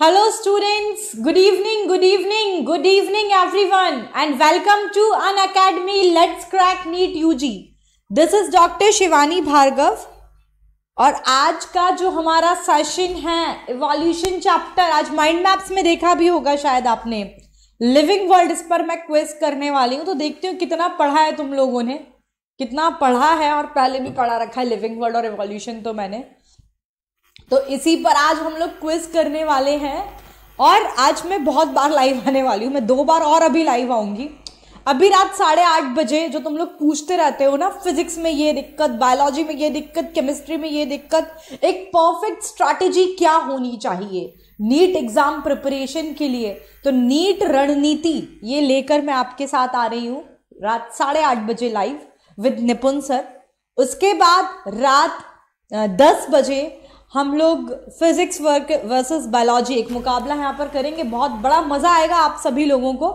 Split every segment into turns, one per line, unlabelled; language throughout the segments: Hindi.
Hello students, good evening, good evening, good evening everyone and welcome to An Academy Let's Crack NEET UG. This is Dr. Shivani Bhargava और आज का जो हमारा सेशन है इवोल्यूशन चैप्टर आज माइंड मैप्स में देखा भी होगा शायद आपने लिविंग वर्ल्ड इस पर मैं क्वेश्च करने वाली हूँ तो देखते हो कितना पढ़ा है तुम लोगों ने कितना पढ़ा है और पहले भी पढ़ा रखा है लिविंग वर्ल्ड और इवोल्यूशन तो मैंने तो इसी पर आज हम लोग क्विज करने वाले हैं। और आज मैं बहुत बार लाइव आने वाली हूँ। मैं दो बार और अभी लाइव आऊँगी। अभी रात साढ़े आठ बजे जो तुम लोग पूछते रहते हो ना फिजिक्स में ये दिक्कत बायोलॉजी में ये दिक्कत केमिस्ट्री में ये दिक्कत, एक परफेक्ट स्ट्रैटेजी क्या होनी चाहिए? नीट एग्ज़ाम प्रिपरेशन के लिए। तो नीट रणनीति ये लेकर मैं आपके साथ आ रही हूँ। रात साढ़े आठ बजे लाइव विद निपुण सर उसके बाद रात दस बजे हम लोग फिजिक्स वर्क वर्सेस बायोलॉजी एक मुकाबला यहाँ पर करेंगे। बहुत बड़ा मज़ा आएगा आप सभी लोगों को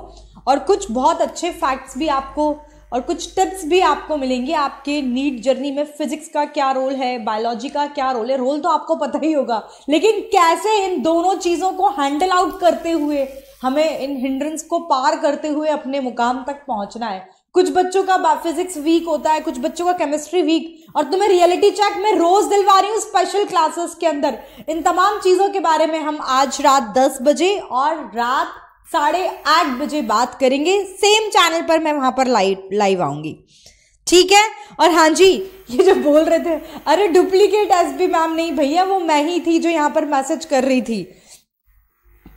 और कुछ बहुत अच्छे फैक्ट्स भी आपको और कुछ टिप्स भी आपको मिलेंगे। आपके नीट जर्नी में फिजिक्स का क्या रोल है बायोलॉजी का क्या रोल है रोल तो आपको पता ही होगा। लेकिन कैसे इन दोनों चीज़ों को हैंडल आउट करते हुए हमें इन हिंड्रेंस को पार करते हुए अपने मुकाम तक पहुँचना है? कुछ बच्चों का फिजिक्स वीक होता है, कुछ बच्चों का केमिस्ट्री वीक और तुम्हें रियलिटी चेक में रोज दिलवा रही हूँ स्पेशल क्लासेस के अंदर। इन तमाम चीज़ों के बारे में हम आज रात दस बजे और रात साढ़े आठ बजे बात करेंगे। सेम चैनल पर मैं वहाँ पर लाइव लाइव आऊँगी। ठीक है? और हाँ जी, ये जो बोल रहे थे, अरे डुप्लीकेट एस मैम नहीं, भैया वो मैं ही थी जो यहाँ पर मैसेज कर रही थी।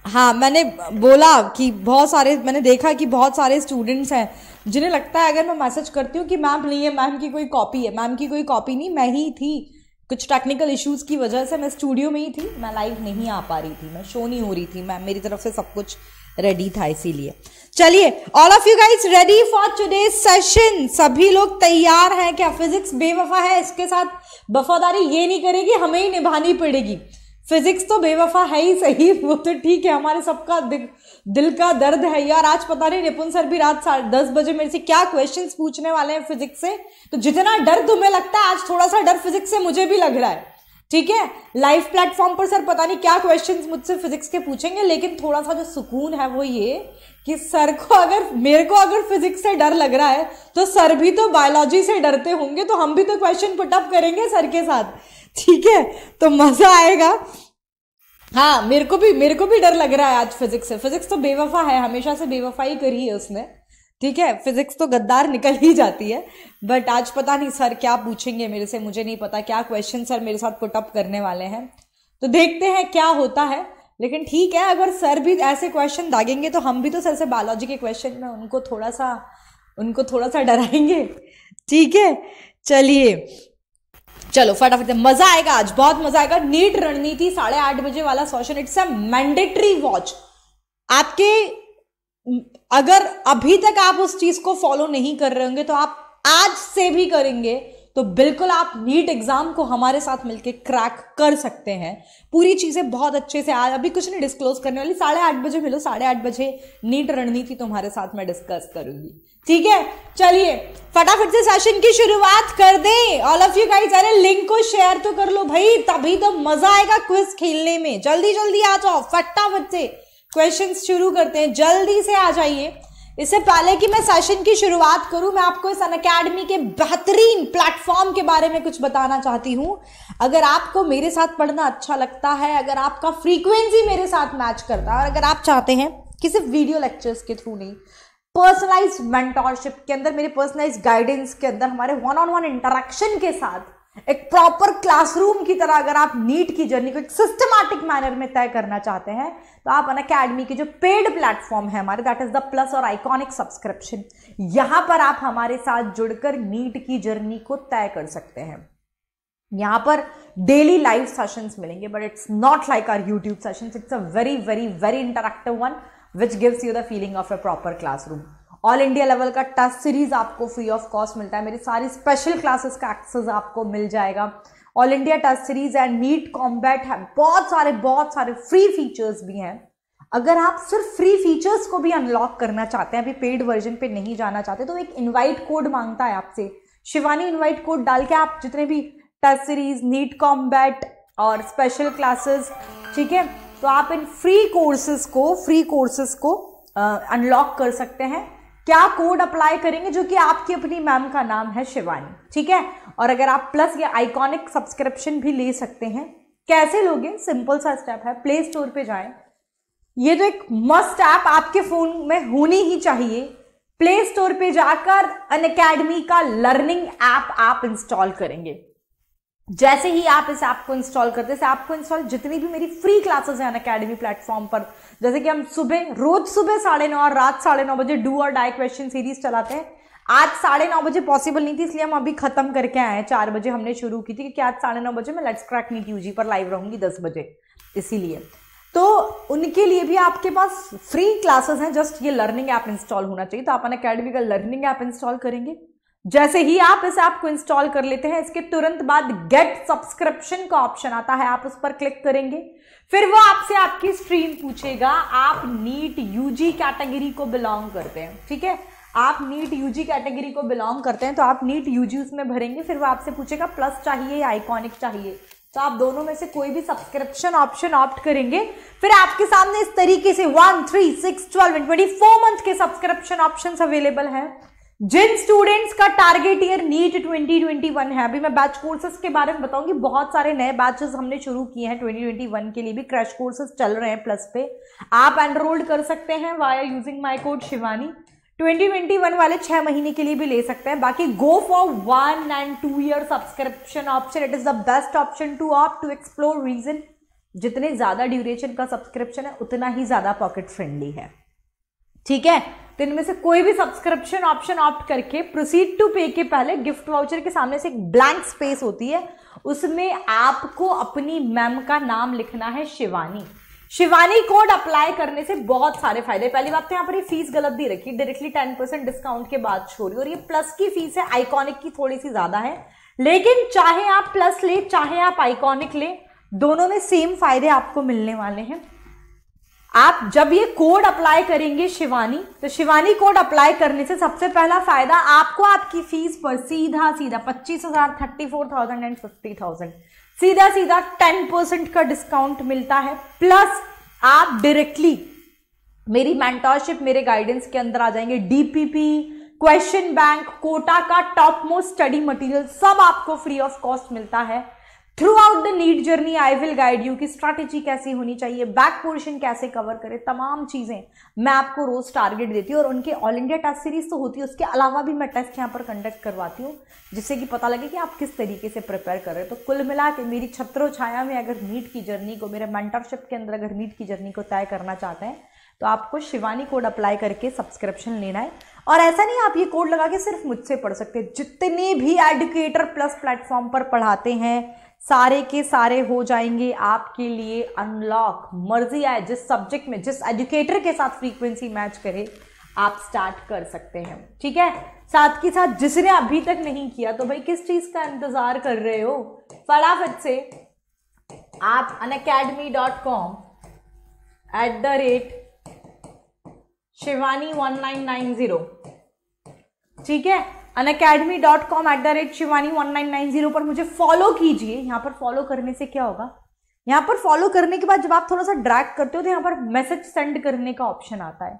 हाँ मैंने बोला कि बहुत सारे, मैंने देखा कि बहुत सारे स्टूडेंट्स हैं, जिन्हें लगता है अगर मैं मैसेज करती हूँ कि मैम नहीं है मैम की कोई कॉपी है मैम की कोई कॉपी नहीं, मैं ही थी। कुछ टेक्निकल इश्यूज़ की वजह से मैं स्टूडियो में ही थी, मैं लाइव नहीं आ पा रही थी, मैं शो नहीं हो रही थी मैम मेरी तरफ़ से सब कुछ रेडी था इसीलिए। चलिए all of you guys ready for today session सभी लोग तैयार हैं क्या? फिजिक्स बेवफा है, इसके साथ वफादारी ये नहीं करेगी, हमें ही निभानी पड़ेगी। फिजिक्स तो बेवफा है ही सही, वो तो ठीक है, हमारे सबका दिल का दर्द है यार। आज पता नहीं, निपुण सर भी रात दस बजे मेरे से क्या क्वेश्चंस पूछने वाले हैं फिजिक्स से। तो जितना डर तुम्हें लगता है, आज थोड़ा सा डर फिजिक्स से मुझे भी लग रहा है। ठीक है? लाइव प्लेटफॉर्म पर सर पता नहीं क्या क्वेश्चंस मुझसे फिजिक्स के पूछेंगे, लेकिन थोड़ा सा जो सुकून है वो ये कि सर को अगर, मेरे को अगर फिजिक्स से डर लग रहा है तो सर भी तो बायोलॉजी से डरते होंगे तो हम भी तो क्वेश्चन पुटअप करेंगे सर के साथ। ठीक है? तो मज़ा आएगा। हाँ मेरे को भी, मेरे को भी डर लग रहा है आज फिजिक्स से। फिजिक्स तो बेवफा है, हमेशा से बेवफाई करी है उसने। ठीक है? फिजिक्स तो गद्दार निकल ही जाती है। बट आज पता नहीं सर क्या पूछेंगे मेरे से, मुझे नहीं पता क्या क्वेश्चन सर मेरे साथ पुटअप करने वाले हैं। तो देखते हैं क्या होता है। लेकिन ठीक है, अगर सर भी ऐसे क्वेश्चन दागेंगे तो हम भी तो सर से बायोलॉजी के क्वेश्चन में उनको थोड़ा सा, उनको थोड़ा सा डराएँगे। ठीक है? चलिए। चलो, फटाफट मज़ा आएगा आज, बहुत मज़ा आएगा। नीट रणनीति साढ़े आठ बजे वाला session it's a mandatory watch आपके, अगर अभी तक आप उस चीज़ को फॉलो नहीं कर रहे होंगे तो आप आज से भी करेंगे। तो बिल्कुल आप नीट एग्ज़ाम को हमारे साथ मिलकर क्रैक कर सकते हैं। पूरी चीज़ें बहुत अच्छे से आज अभी कुछ नहीं डिस्क्लोज करने वाली, साढ़े आठ बजे मिलो, साढ़े आठ बजे नीट रणनीति तुम्हारे साथ मैं डिस्कस करूँगी। ठीक है? चलिए, फटाफट से सेशन की शुरुआत कर दे। ऑल ऑफ़ यू गाइस अरे लिंक को शेयर तो कर लो भाई, तभी तो मज़ा आएगा क्विज खेलने में। जल्दी जल्दी आ जाओ, फटाफट से क्वेश्चन शुरू करते हैं। जल्दी से आ जाइए। इससे पहले कि मैं सेशन की शुरुआत करूँ, मैं आपको इस अन अकेडमी के बेहतरीन प्लेटफॉर्म के बारे में कुछ बताना चाहती हूँ। अगर आपको मेरे साथ पढ़ना अच्छा लगता है, अगर आपका फ्रीक्वेंसी मेरे साथ मैच करता है, और अगर आप चाहते हैं कि सिर्फ़ वीडियो लेक्चर्स के थ्रू नहीं पर्सनलाइज मेंटोरशिप के अंदर, मेरे पर्सनलाइज गाइडेंस के अंदर, हमारे वन ऑन वन इंटरेक्शन के साथ एक प्रॉपर क्लासरूम की तरह अगर आप नीट की जर्नी को एक सिस्टमैटिक मैनर में तय करना चाहते हैं तो आप अन अकेडमी के जो पेड प्लेटफॉर्म है हमारे दैट इज़ द प्लस और आइकॉनिक सब्सक्रिप्शन यहाँ पर आप हमारे साथ जुड़कर नीट की जर्नी को तय कर सकते हैं। यहाँ पर डेली लाइव सेशंस मिलेंगे but it's not like our YouTube sessions it's a very very very interactive one which gives you the feeling of a proper classroom all India level का टेस्ट सीरीज़ आपको फ्री ऑफ़ कॉस्ट मिलता है। मेरी सारी स्पेशल क्लासेस का एक्सेस आपको मिल जाएगा। All India test series and NEET combat है। बहुत सारे बहुत सारे फ्री फीचर्स भी हैं। अगर आप सिर्फ़ फ्री फीचर्स को भी अनलॉक करना चाहते हैं, अभी पेड वर्जन पे नहीं जाना चाहते तो एक इनवाइट कोड माँगता है आपसे। शिवानी इनवाइट कोड डाल के आप जितने भी टेस्ट सीरीज़ नीट कॉम्बैट और स्पेशल क्लासेस ठीक है? तो आप इन फ्री कोर्सेज को फ्री कोर्सेज को अनलॉक कर सकते हैं। क्या कोड अप्लाई करेंगे जो कि आपकी अपनी मैम का नाम है शिवानी, ठीक है? और अगर आप प्लस या आइकॉनिक सब्सक्रिप्शन भी ले सकते हैं, कैसे लोगे? सिंपल सा स्टेप है प्ले स्टोर पे जाएँ। ये तो एक मस्ट ऐप आपके फ़ोन में होनी ही चाहिए। प्ले स्टोर पे जाकर अन अकेडमी का लर्निंग ऐप आप इंस्टॉल करेंगे। जैसे ही आप इस ऐप को इंस्टॉल करते हैं ऐप को इंस्टॉल जितनी भी मेरी फ्री क्लासेस हैं अकेडमी प्लेटफॉर्म पर, जैसे कि हम सुबह, रोज सुबह साढ़े नौ और रात साढ़े नौ बजे do or die question series चलाते हैं। आज साढ़े नौ बजे पॉसिबल नहीं थी, इसलिए हम अभी खत्म करके आए हैं। चार बजे हमने शुरू की थी क्योंकि आज साढ़े नौ बजे मैं लेट्स क्रैक नीट यूजी पर लाइव रहूँगी दस बजे, इसीलिए। तो उनके लिए भी आपके पास फ्री क्लासेस हैं जस्ट ये लर्निंग ऐप इंस्टॉल होना चाहिए। तो आप अन अकेडमी का लर्निंग ऐप इंस्टॉल करेंगे। जैसे ही आप इस ऐप को इंस्टॉल कर लेते हैं, इसके तुरंत बाद गेट सब्सक्रिप्शन का ऑप्शन आता है। आप उस पर क्लिक करेंगे, फिर वो आपसे आपकी स्ट्रीम पूछेगा, आप नीट यूजी कैटेगरी को बिलोंग करते हैं, ठीक है? आप नीट यूजी कैटेगरी को बिलोंग करते हैं तो आप नीट यूजी उसमें भरेंगे, फिर वो आपसे पूछेगा, प्लस चाहिए या आइकॉनिक चाहिए? तो आप दोनों में से कोई भी सब्सक्रिप्शन ऑप्शन ऑप्ट करेंगे, फिर आपके सामने इस तरीके से one three six twelve twenty four month के सब्सक्रिप्शन ऑप्शन अवेलेबल है। जिन स्टूडेंट्स का टारगेट ईयर नीट 2021 है, अभी मैं बैच कोर्सेज के बारे में बताऊँगी। बहुत सारे नए बैचेस हमने शुरू किए हैं 2021 के लिए भी। क्रैश कोर्सेज चल रहे हैं प्लस पे। आप एनरोल्ड कर सकते हैं via using my code Shivani 2021 वाले छह महीने के लिए भी ले सकते हैं। बाकी go for one and two year subscription option it is the best option to opt to explore reason जितने ज़्यादा ड्यूरेशन का सब्सक्रिप्शन है, उतना ही ज़्यादा पॉकेट फ्रेंडली है। ठीक है? तो इनमें से कोई भी सब्सक्रिप्शन ऑप्शन ऑप्ट करके प्रोसीड टू पे के पहले गिफ्ट वाउचर के सामने से एक ब्लैंक स्पेस होती है, उसमें आपको अपनी मैम का नाम लिखना है शिवानी। शिवानी कोड अप्लाई करने से बहुत सारे फ़ायदे। पहली बात तो यहाँ पर ये फ़ीस गलत दी रखी डायरेक्टली टेन परसेंट डिस्काउंट के बाद छोड़ी और ये प्लस की फ़ीस है आइकॉनिक की थोड़ी सी ज़्यादा है। लेकिन चाहे आप प्लस ले, चाहे आप आइकॉनिक ले, दोनों में सेम फ़ायदे आपको मिलने वाले हैं। आप जब ये कोड अप्लाई करेंगे शिवानी तो शिवानी कोड अप्लाई करने से सबसे पहला फ़ायदा आपको आपकी फ़ीस पर सीधा सीधा पच्चीस हज़ार thirty four thousand and fifty thousand सीधा सीधा टेन परसेंट का डिस्काउंट मिलता है। प्लस आप डायरेक्टली मेरी मेंटोरशिप मेरे गाइडेंस के अंदर आ जाएँगे। डीपीपी क्वेश्चन बैंक कोटा का टॉप मोस्ट स्टडी मटेरियल सब आपको फ्री ऑफ़ कॉस्ट मिलता है। Throughout the NEET journey I will guide you की स्ट्रैटेजी कैसी होनी चाहिए बैक पोर्शन कैसे कवर करे, तमाम चीज़ें मैं आपको रोज टारगेट देती हूँ और उनके ऑल इंडिया टेस्ट सीरीज़ तो होती है, उसके अलावा भी मैं टेस्ट यहाँ पर कंडक्ट करवाती हूँ, जिससे कि पता लगे कि आप किस तरीके से प्रिपेयर कर रहे हैं। तो कुल मिला के मेरी छत्रो छाया में अगर नीट की जर्नी को, मेरे मेंटरशिप के अंदर अगर नीट की जर्नी को तय करना चाहते हैं तो आपको शिवानी कोड अप्लाई करके सब्सक्रिप्शन लेना है। और ऐसा नहीं आप ये कोड लगा के सिर्फ़ मुझसे पढ़ सकते, जितने भी एडुकेटर प्लस प्लेटफॉर्म पर पढ़ाते हैं सारे के सारे हो जाएँगे आपके लिए अनलॉक मर्ज़ी आए, जिस सब्जेक्ट में, जिस एजुकेटर के साथ फ्रीक्वेंसी मैच करे, आप स्टार्ट कर सकते हैं। ठीक है? साथ के साथ जिसने अभी तक नहीं किया तो भाई किस चीज़ का इंतज़ार कर रहे हो? फटाफट से आप Unacademy dot com at the rate Shivani one nine nine zero ठीक है? Unacademy dot com at the rate Shivani one nine nine zero पर मुझे फॉलो कीजिए। यहाँ पर फॉलो करने से क्या होगा? यहाँ पर फॉलो करने के बाद जब आप थोड़ा सा ड्रैग करते हो तो यहाँ पर मैसेज सेंड करने का ऑप्शन आता है।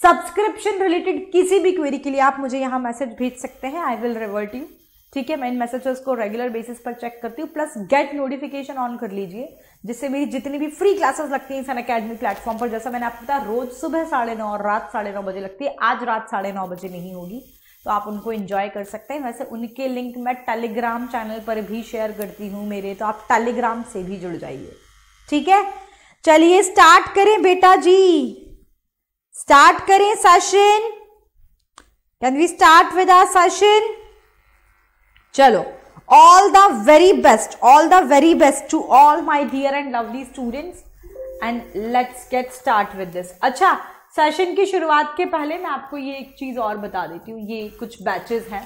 सब्सक्रिप्शन रिलेटेड किसी भी क्वेरी के लिए आप मुझे यहाँ मैसेज भेज सकते हैं। आई विल रिवर्ट यू ठीक है? मैं इन मैसेजेस को रेगुलर बेसिस पर चेक करती हूँ। प्लस गेट नोटिफिकेशन ऑन कर लीजिए, जिससे मेरी जितनी भी फ्री क्लासेस लगती हैं अकेडमी प्लेटफॉर्म पर। जैसा मैंने आपको बताया, रोज सुबह साढ़े नौ और रात साढ़े नौ बजे लगती है। आज रात साढ़े नौ बजे नहीं होगी। तो आप उनको एंजॉय कर सकते हैं। वैसे उनके लिंक मैं टेलीग्राम चैनल पर भी शेयर करती हूँ मेरे तो आप टेलीग्राम से भी जुड़ जाइए। ठीक है? चलिए स्टार्ट करें बेटा जी। स्टार्ट करें session can we start with our session चलो all the very best all the very best to all my dear and lovely students and let's get start with this अच्छा सेशन की शुरुआत के पहले मैं आपको ये एक चीज़ और बता देती हूँ। ये कुछ बैचेस हैं।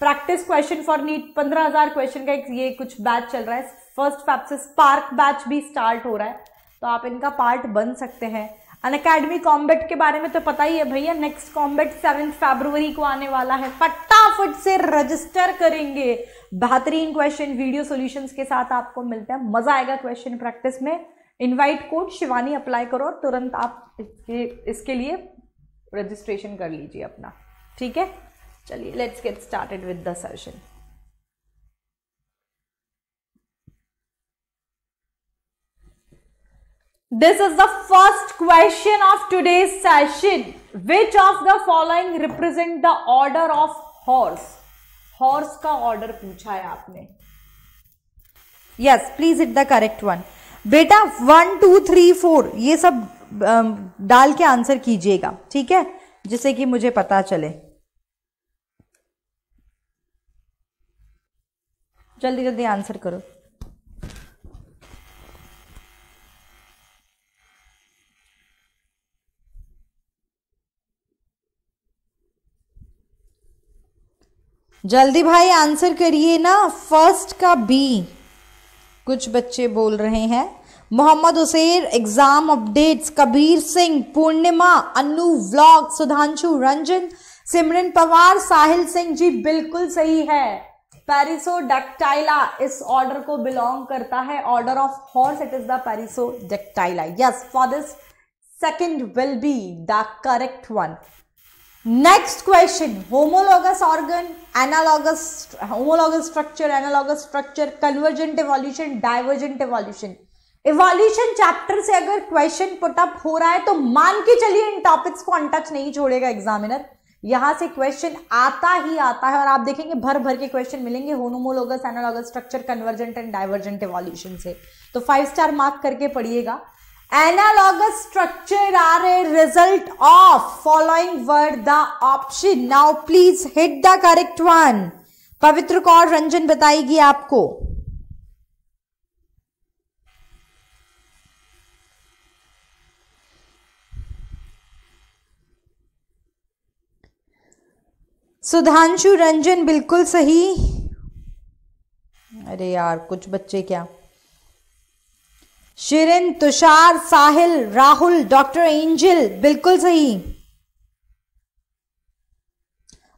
प्रैक्टिस क्वेश्चन फॉर नीट पंद्रह हज़ार क्वेश्चन का एक ये कुछ बैच चल रहा है। फ़र्स्ट फैप से स्पार्क बैच भी स्टार्ट हो रहा है। तो आप इनका पार्ट बन सकते हैं। अन अकेडमी कॉम्बेट के बारे में तो पता ही है भैया। नेक्स्ट कॉम्बेट सेवेंथ फेब्रुवरी को आने वाला है। फटाफट से रजिस्टर करेंगे। बेहतरीन क्वेश्चन वीडियो सॉल्यूशंस के साथ आपको मिलते हैं। मज़ा आएगा क्वेश्चन प्रैक्टिस में। इनवाइट कोड शिवानी अप्लाई करो और तुरंत आप इसके इसके लिए रजिस्ट्रेशन कर लीजिए अपना। ठीक है? चलिए let's get started with the session this is the first question of today session which of the following represent the order of horse horse का ऑर्डर पूछा है आपने। Yes please hit the correct one बेटा वन टू थ्री फोर ये सब डाल के आंसर कीजिएगा, ठीक है? जिससे कि मुझे पता चले। जल्दी जल्दी आंसर करो। जल्दी भाई आंसर करिए ना फ़र्स्ट का बी कुछ बच्चे बोल रहे हैं, Mohammad Hussain exam updates Kabir Singh, Purnima, Anu vlog Sudhanshu, Ranjan, Simran Pawar, Sahil Singh, जी बिल्कुल सही है। पैरिसो डक्टाइला इस ऑर्डर को बिलोंग करता है। Order of horse it is the Perissodactyla yes for this second will be the correct one Next question homologous organ analogous, homologous structure analogous structure convergent evolution, divergent evolution. Evolution chapter से अगर क्वेश्चन पुटअप हो रहा है तो मान के चलिए इन टॉपिक्स को अनटच नहीं छोड़ेगा एग्जामिनर यहाँ से क्वेश्चन आता ही आता है और आप देखेंगे भर भर के क्वेश्चन मिलेंगे homologous analogous structure convergent and divergent evolution से. तो फाइव स्टार मार्क करके पढ़िएगा. Analogous structure are a result of following word the option now please hit the correct one Pavitra Kaur Ranjan बताएगी आपको सुधांशु रंजन बिल्कुल सही अरे यार कुछ बच्चे क्या शिरिन तुषार साहिल राहुल डॉक्टर एंजल बिल्कुल सही।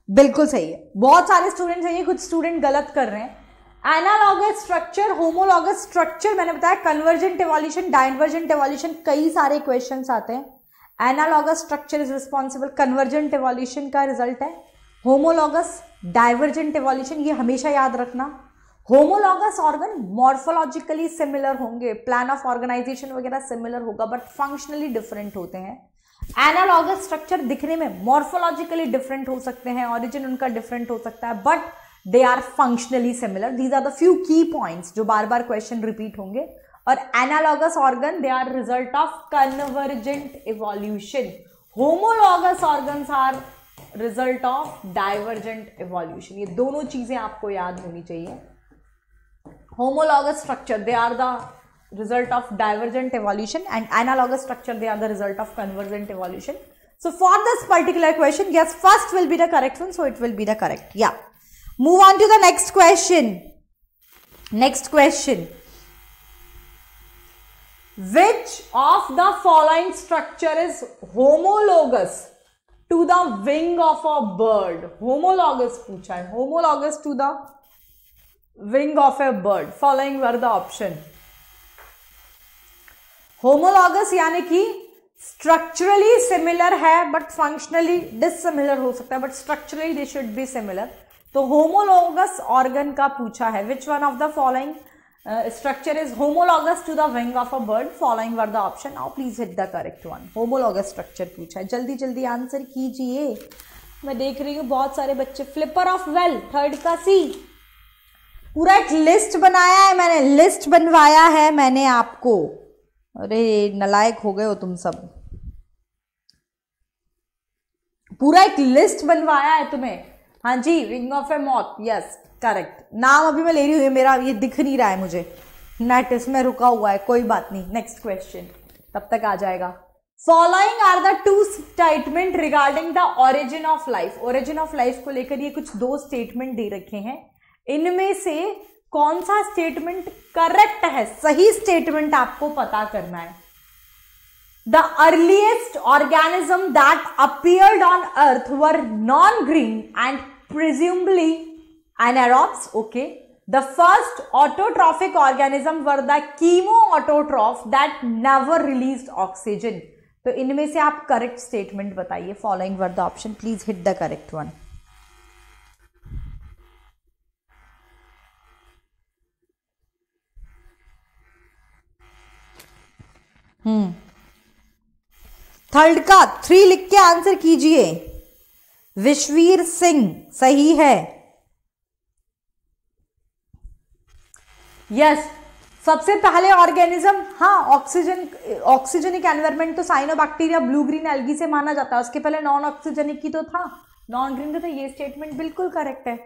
बिल्कुल सही। है बहुत सारे स्टूडेंट हैं कुछ स्टूडेंट गलत कर रहे हैं। एनालॉगस स्ट्रक्चर होमोलॉगस स्ट्रक्चर मैंने बताया कन्वर्जेंट एवोल्यूशन डाइवर्जेंट एवोल्यूशन कई सारे क्वेश्चन आते हैं। Analogous structure is responsible convergent evolution का रिज़ल्ट है। होमोलॉगस डाइवर्जेंट एवोल्यूशन ये हमेशा याद रखना। होमोलॉगस ऑर्गन मॉर्फोलॉजिकली सिमिलर होंगे। प्लान ऑफ़ ऑर्गेनाइजेशन वगैरह सिमिलर होगा बट फंक्शनली डिफरेंट होते हैं। एनालॉगस स्ट्रक्चर दिखने में मॉर्फोलॉजिकली डिफरेंट हो सकते हैं ऑरिजिन उनका डिफरेंट हो सकता है but they are functionally similar these are the few key points जो बार बार क्वेश्चन रिपीट होंगे। और analogous organ they are result of convergent evolution homologous organ are result of divergent evolution ये दोनों चीज़ें आपको याद होनी चाहिए। Homologous structure they are the result of divergent evolution and analogous structure they are the result of convergent evolution. So for this particular question yes first will be the correct one so it will be the correct. Yeah. Move on to the next question. Next question. Which of the following structure is homologous to the wing of a bird? Homologous homologous to the wing of a bird. Following were the option. Homologous यानी कि स्ट्रक्चरली सिमिलर है बट फंक्शनली डिसिमिलर हो सकता है but structurally they should be similar तो होमोलॉगस ऑर्गन का पूछा है which one of the following structure is homologous to the wing of a bird following were the option now please hit the correct one homologous structure पूछा है. जल्दी जल्दी आंसर कीजिए. मैं देख रही हूँ, बहुत सारे बच्चे. फ्लिपर ऑफ़ वेल थर्ड का सी पूरा एक लिस्ट बनाया है, मैंने लिस्ट बनवाया है, मैंने आपको। अरे, नलायक हो गए हो तुम सब। पूरा एक लिस्ट बनवाया है तुम्हें। हाँ जी ring of a moth yes correct नाम अभी मैं ले रही हूँ मेरा, ये दिख नहीं रहा है मुझे। नेट इसमें रुका हुआ है, कोई बात नहीं। नेक्स्ट क्वेश्चन तब तक आ जाएगा। Following are the two statement regarding the origin of life origin of life को लेकर ये कुछ दो स्टेटमेंट दे रखे हैं। इनमें से कौन सा स्टेटमेंट करेक्ट है? सही स्टेटमेंट आपको पता करना है। The earliest organism that appeared on earth were non green and presumably anaerobes okay the first autotrophic organism were the chemoautotroph that never release oxygen तो इनमें से आप करेक्ट स्टेटमेंट बताइए। Following were the option please hit the correct one third का थ्री लिख के आंसर कीजिए। विश्वीर सिंह सही है। यस yes, सबसे पहले ऑर्गेनिज्म हाँ ऑक्सीजन ऑक्सीजनिक एनवायरमेंट तो cyanobacteria blue green algae से माना जाता है। उसके पहले नॉन ऑक्सीजनिक की तो था। नॉन ग्रीन का तो ये स्टेटमेंट बिल्कुल करेक्ट है।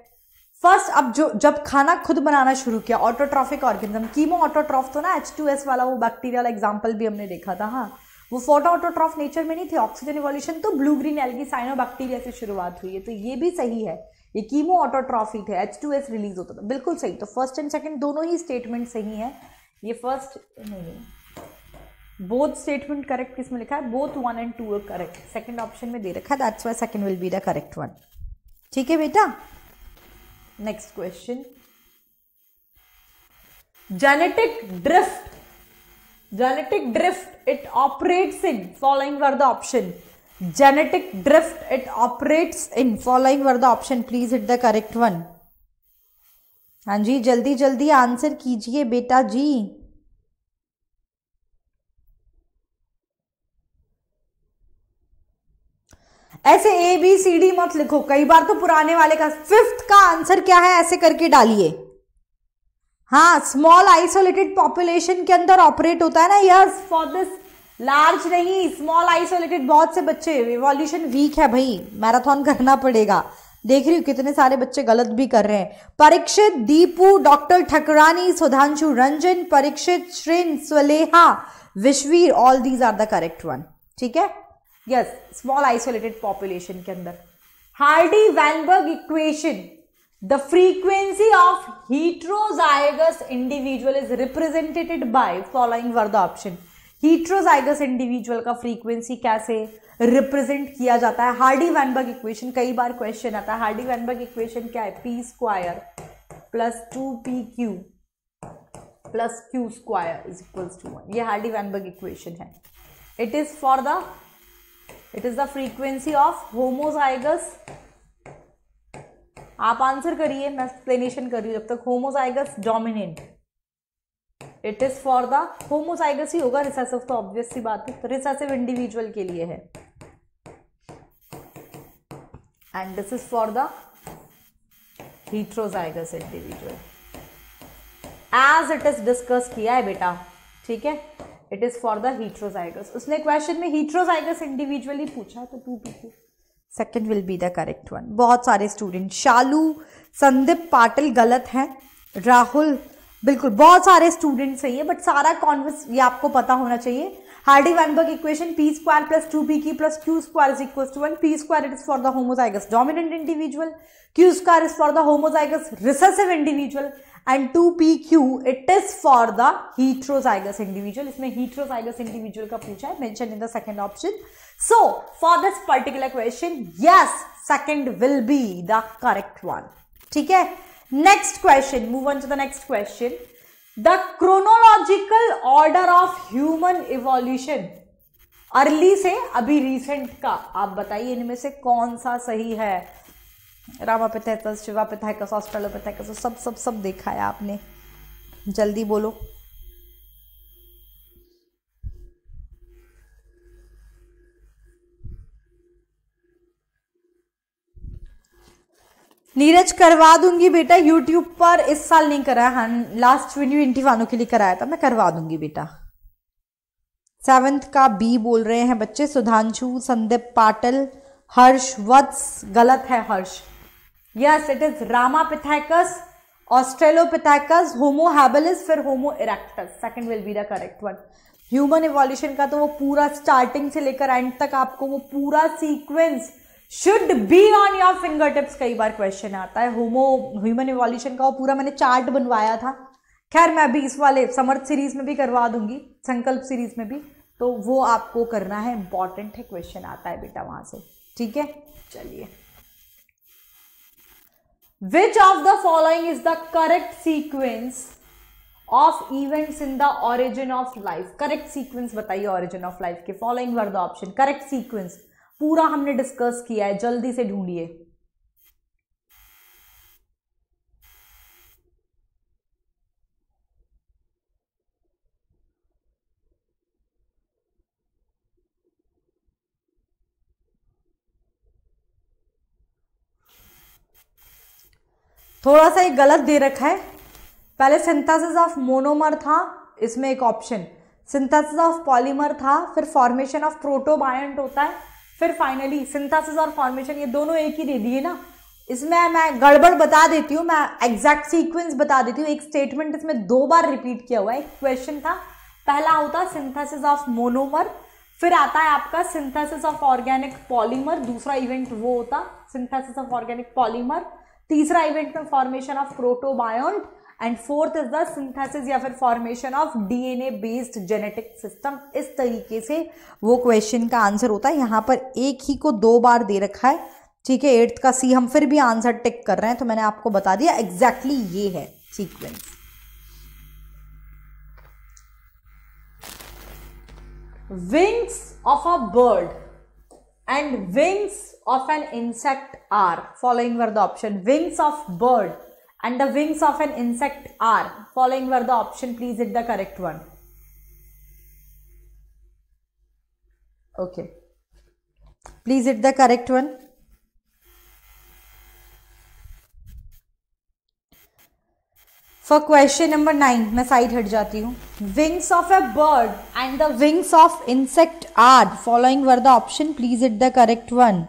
फ़र्स्ट अब जो, जब खाना खुद बनाना शुरू किया ऑटोट्रॉफिक ऑर्गेनिज्म कीमो ऑटोट्रॉफ तो ना एच टू एस वाला वो बैक्टीरियल एग्ज़ाम्पल भी हमने देखा था हाँ। वो फ़ोटो ऑटोट्रॉफ नेचर में नहीं थे ऑक्सीजन इवोल्यूशन तो blue green algae cyano bacteria से शुरुआत हुई है तो ये भी सही है। ये कीमो ऑटोट्रॉफी थे एच टू एस रिलीज़ होता था, बिल्कुल सही। तो फ़र्स्ट एंड सेकंड दोनों ही स्टेटमेंट सही है। ये फ़र्स्ट नहीं नहीं। बोथ स्टेटमेंट करेक्ट किसमें लिखा है? Both one and two correct second option में दे रखा है that's why second will be the correct one ठीक है बेटा? Next question genetic drift genetic drift it operates in following were the option genetic drift it operates in following were the option please hit the correct one हाँ जी जल्दी जल्दी आंसर कीजिए बेटा जी। ऐसे ए बी सी डी मत लिखो। कई बार तो पुराने वाले का फिफ्थ का आंसर क्या है? ऐसे करके डालिए। हाँ स्मॉल आइसोलेटेड पॉपुलेशन के अंदर ऑपरेट होता है ना? यस फॉर दिस लार्ज नहीं स्मॉल आइसोलेटेड बहुत से बच्चे। रिवॉल्यूशन वीक है भाई। मैराथन करना पड़ेगा। देख रही हूँ कितने सारे बच्चे गलत भी कर रहे हैं। Parikshit Deepu doctor Thakrani, Sudhanshu Ranjan, Parikshit Shren Swaleha, Vishveer all these are the correct one ठीक है? यस स्मॉल आइसोलेटेड पॉपुलेशन के अंदर. Hardy Weinberg equation the frequency of heterozygous individual is represented by following were the option heterozygous individual का फ्रीक्वेंसी कैसे रिप्रेजेंट किया जाता है? हार्डी वैनबर्ग इक्वेशन कई बार क्वेश्चन आता है. हार्डी वैनबर्ग इक्वेशन क्या है? P square plus two P Q plus Q square is equals to one ये हार्डी वैनबर्ग इक्वेशन है. It is for the it is the frequency of homozygous आप आंसर करिए, मैं एक्सप्लेनेशन कर रही हूँ जब तक homozygous dominant it is for the homozygous ही होगा रिसेसिव तो ऑब्वियस सी बात है तो रिसेसिव इंडिविजुअल के लिए है. And this is for the heterozygous individual as it is discuss किया है बेटा, ठीक है? It is for the heterozygous उसने क्वेश्चन में हीट्रोजाइगस इंडिविजुअली पूछा तो two P Q second will be the correct one बहुत सारे स्टूडेंट शालू, संदीप पाटिल गलत है, राहुल, बिल्कुल, बहुत सारे स्टूडेंट सही है बट सारा कॉन्वर्स ये आपको पता होना चाहिए। Hardy Weinberg equation p square plus two p q plus q square is equal to one p square it is for the homozygous dominant individual q square is for the homozygous recessive individual and two p q it is for the heterozygous individual इसमें हीट्रोजाइगस इंडिविजुअल का पूछा है mention in the second option so for this particular question yes second will be the correct one ठीक है? Next question move on to the next question the chronological order of human evolution early से अभी रिसेंट का, आप बताइए इनमें से कौन सा सही है? रामापिथेकस शिवापिथेकस ऑस्ट्रेलोपिथेकस सब सब सब देखा है आपने। जल्दी बोलो। नीरज करवा दूँगी बेटा यूट्यूब पर इस साल नहीं कराया हाँ लास्ट ट्वेंटी ट्वेंटी वालों के लिए कराया था, मैं करवा दूँगी बेटा। सेवेंथ का बी बोल रहे हैं बच्चे, सुधांशु, संदीप पाटिल, हर्ष, वत्स, गलत है Harsh. Yes it is Ramapithecus Australopithecus Homo habilis फिर Homo erectus second will be the correct one human evolution का तो वो पूरा स्टार्टिंग से लेकर एंड तक आपको वो पूरा sequence should be on your finger tips कई बार क्वेश्चन आता है. होमो ह्यूमन इवोल्यूशन का वो पूरा मैंने चार्ट बनवाया था. खैर, मैं अभी इस वाले समर्थ सीरीज़ में भी करवा दूँगी, संकल्प सीरीज़ में भी. तो वो आपको करना है इंपॉर्टेंट है क्वेश्चन आता है बेटा वहाँ से. ठीक है? चलिए. Which of the following is the correct sequence of events in the origin of life correct sequence बताइए ऑरिजिन ऑफ़ लाइफ के। Following were the option correct sequence पूरा हमने डिस्कस किया है। जल्दी से ढूंढिए। थोड़ा सा एक गलत दे रखा है। पहले सिंथेसिस ऑफ़ मोनोमर था, इसमें एक ऑप्शन सिंथेसिस ऑफ़ पॉलीमर था, फिर फॉर्मेशन ऑफ़ प्रोटोबायंट होता है, फिर फाइनली सिंथेसिस और फॉर्मेशन ये दोनों एक ही दे दिए ना। इसमें मैं गड़बड़ बता देती हूँ, मैं एग्जैक्ट सीक्वेंस बता देती हूँ। एक स्टेटमेंट इसमें दो बार रिपीट किया हुआ है। एक क्वेश्चन था, पहला होता सिंथेसिस ऑफ़ मोनोमर फिर आता है आपका सिंथेसिस ऑफ़ ऑर्गेनिक पॉलीमर दूसरा इवेंट वो होता सिंथेसिस ऑफ़ ऑर्गेनिक पॉलीमर तीसरा इवेंट में formation of protobiont and fourth is the synthesis या फिर formation of DNA based genetic system इस तरीके से वो क्वेश्चन का आंसर होता है। यहाँ पर एक ही को दो बार दे रखा है। ठीक है एट्थ का सी हम फिर भी आंसर टिक कर रहे हैं तो मैंने आपको बता दिया एग्जैक्टली exactly ये है sequence wings of a bird and wings of an insect are following were the option wings of bird and the wings of an insect are following were the option please hit the correct one. Okay. Please hit the correct one for question number nine मैं साइड हट जाती हूँ. Wings of a bird and the wings of insect are following were the option please hit the correct one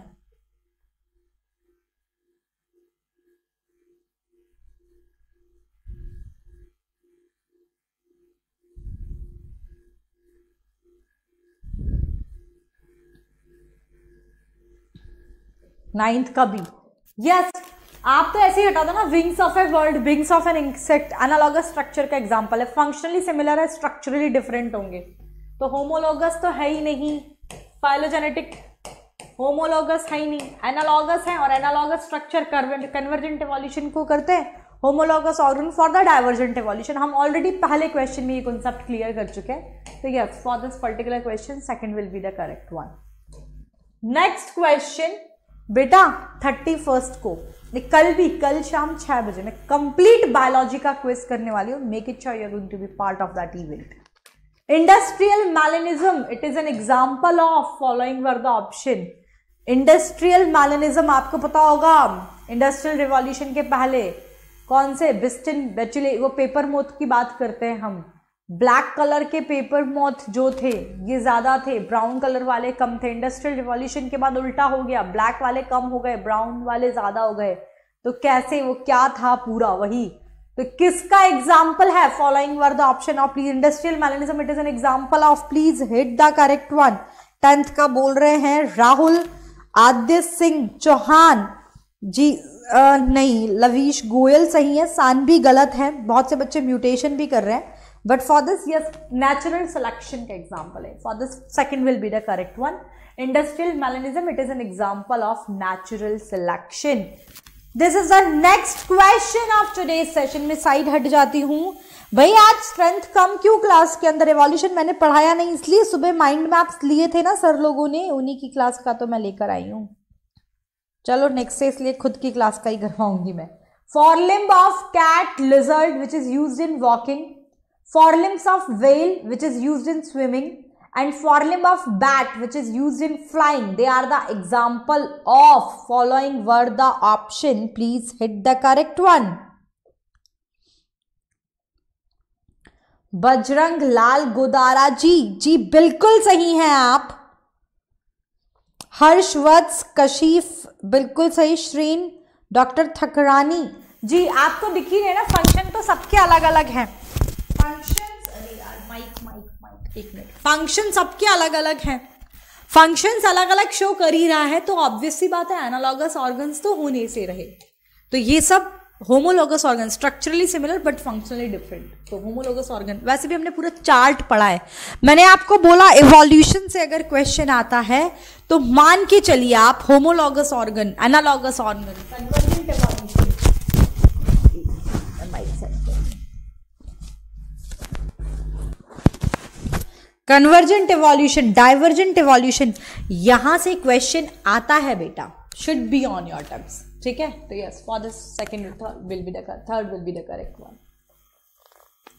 ninth का बी यस आप तो ऐसे ही हटा दो ना wings of a world wings of an insect analogous structure का एग्ज़ाम्पल है। फंक्शनली सिमिलर है स्ट्रक्चरली डिफरेंट होंगे। तो होमोलॉगस तो है ही नहीं। फाइलोजेनेटिक होमोलॉगस है ही नहीं। एनालॉगस है और एनालॉगस स्ट्रक्चर कन्वर्जेंट एवोल्यूशन को करते हैं। Homologous organ for the divergent evolution हम ऑलरेडी पहले क्वेश्चन में ये कॉन्सेप्ट क्लियर कर चुके हैं। तो yes for this particular question second will be the correct one next question बेटा थर्टी फ़र्स्ट को। कल भी, कल शाम छह बजे मैं कंप्लीट बायोलॉजी का क्विज करने वाली हूँ। Make it sure you going to be part of that event industrial melanism it is an example of following were the option industrial melanism आपको पता होगा इंडस्ट्रियल रिवॉल्यूशन के पहले, कौन से बिस्टिन बेचुले वो पेपर मोथ की बात करते हैं हम। ब्लैक कलर के पेपर मॉथ जो थे ये ज़्यादा थे। ब्राउन कलर वाले कम थे। इंडस्ट्रियल रिवॉल्यूशन के बाद उल्टा हो गया। ब्लैक वाले कम हो गए ब्राउन वाले ज़्यादा हो गए। तो कैसे वो क्या था पूरा वही? तो किसका एग्ज़ाम्पल है? Following were the option of please industrial melanism it is an example of please hit the correct one tenth का बोल रहे हैं राहुल आदित्य सिंह चौहान। जी आ, नहीं लवीश गोयल सही है। सान भी गलत है। बहुत से बच्चे म्यूटेशन भी कर रहे हैं। But for this yes natural selection का एग्ज़ाम्पल है for this second will be the correct one industrial melanism it is an example of natural selection this is the next question of today session में साइड हट जाती हूँ। भाई, आज स्ट्रेंथ कम क्यों क्लास के अंदर? एवोल्यूशन मैंने पढ़ाया नहीं, इसलिए सुबह माइंड मैप्स लिए थे ना सर लोगों ने। उन्हीं की क्लास का तो मैं लेकर आई हूँ। चलो नेक्स्ट से इसलिए खुद की क्लास का ही करवाऊँगी मैं। Forelimb of cat lizard which is use in walking forelimbs of whale which is used in swimming and forelimb of bat which is used in flying they are the example of following were the option please hit the correct one Bajrang Lal Godara ji जी बिल्कुल सही हैं आप हर्षवत्स कशीफ बिल्कुल सही श्रीन डॉक्टर थकरानी जी आपको दिख ही रहे ना फ़ंक्शन तो सबके अलग अलग हैं फ़ंक्शन सबके अलग अलग हैं. फ़ंक्शंस अलग अलग शो कर ही रहा है तो ऑब्वियसली बात है एनालॉगस ऑर्गन्स तो होने से रहे. तो ये सब homologous organ structurally similar but functionally different तो होमोलोगस ऑर्गन वैसे भी हमने पूरा चार्ट पढ़ा है. मैंने आपको बोला इवोल्यूशन से अगर क्वेश्चन आता है तो मान के चलिए आप homologous organ analogous organ convergent convergent evolution divergent evolution यहाँ से क्वेश्चन आता है बेटा। Should be on your terms ठीक है? तो yes for this second will be the third will be the correct one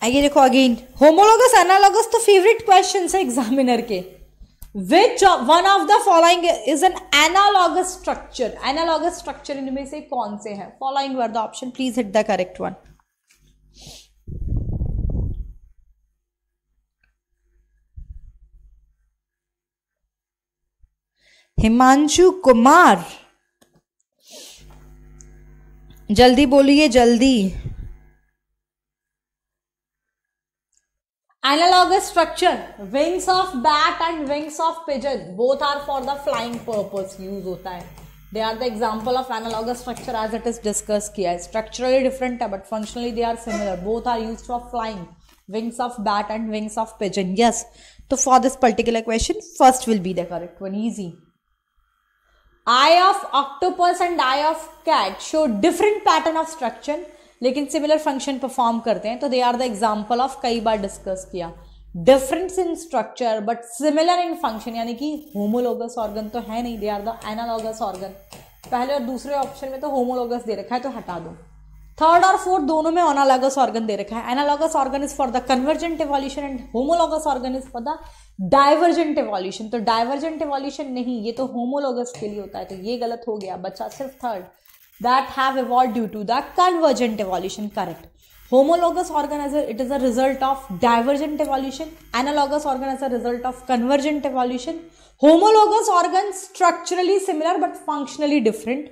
आइए देखो अगेन होमोलोगस एनालोगस तो फेवरेट क्वेश्चन है एग्जामिनर के। Which one of the following is an analogous structure analogous structure इनमें से कौन से हैं? Following were the option please hit the correct one Himanshu Kumar. जल्दी बोलिए, जल्दी। Analogous structure wings of bat and wings of pigeon both are for the flying purpose use होता है। They are the example of analogous structure as it is discuss किया है। स्ट्रक्चरली डिफरेंट है but functionally they are similar both are use for flying wings of bat and wings of pigeon yes तो for this particular question first will be the correct one easy Eye of octopus and eye of cat show different pattern of structure लेकिन सिमिलर फ़ंक्शन परफॉर्म करते हैं तो they are the example of कई बार डिस्कस किया। Difference in structure but similar in function यानी कि होमोलोगस ऑर्गन तो है नहीं they are the analogous organ पहले और दूसरे ऑप्शन में तो होमोलोगस दे रखा है तो हटा दो। थर्ड और फोर्थ दोनों में ऑनालॉगस ऑर्गन दे रखा है। Analogous organ is for the convergent evolution and homologous organ is for the divergent evolution तो डायवर्जेंट एवोल्यूशन नहीं, ये तो होमोलॉगस के लिए होता है। तो ये गलत हो गया, बच्चा सिर्फ़ third that have evolve due to the convergent evolution correct homologous organ as it is a result of divergent evolution analogous organ as a result of convergent evolution homologous organ structurally similar but functionally different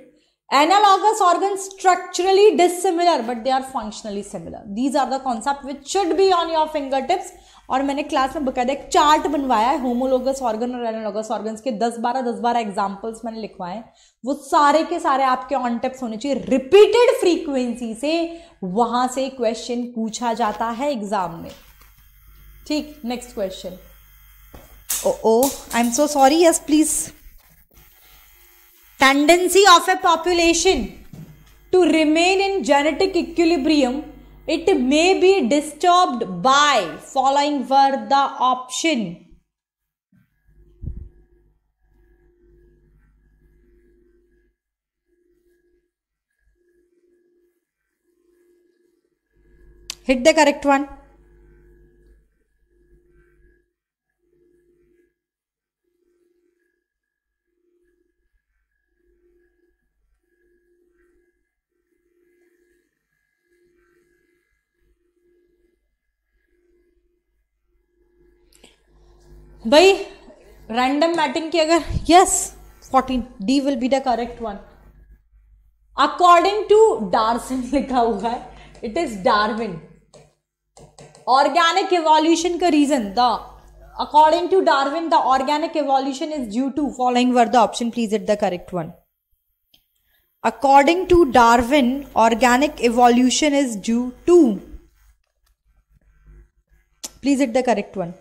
analogous organs structurally dissimilar, but they are functionally similar. These are the concepts which should be on your fingertips. और मैंने क्लास में बकायदा एक चार्ट बनवाया है होमोलोगस ऑर्गन और एनालोगस ऑर्गन के 10 12 10 12 एग्जांपल्स मैंने लिखवाए हैं। वो सारे के सारे आपके ऑन टिप्स होने चाहिए। रिपीटेड फ्रीक्वेंसी से वहाँ से क्वेश्चन पूछा जाता है एग्ज़ाम में। ठीक next question oh I'm so sorry yes please tendency of a population to remain in genetic equilibrium it may be disturbed by following were the option. Hit the correct one. भाई रैंडम मैटिंग की अगर yes fourteen D will be the correct one according to Darwin लिखा हुआ है it is Darwin organic evolution का reason the according to Darwin the organic evolution is due to following were the option please it the correct one according to Darwin organic evolution is due to please it the correct one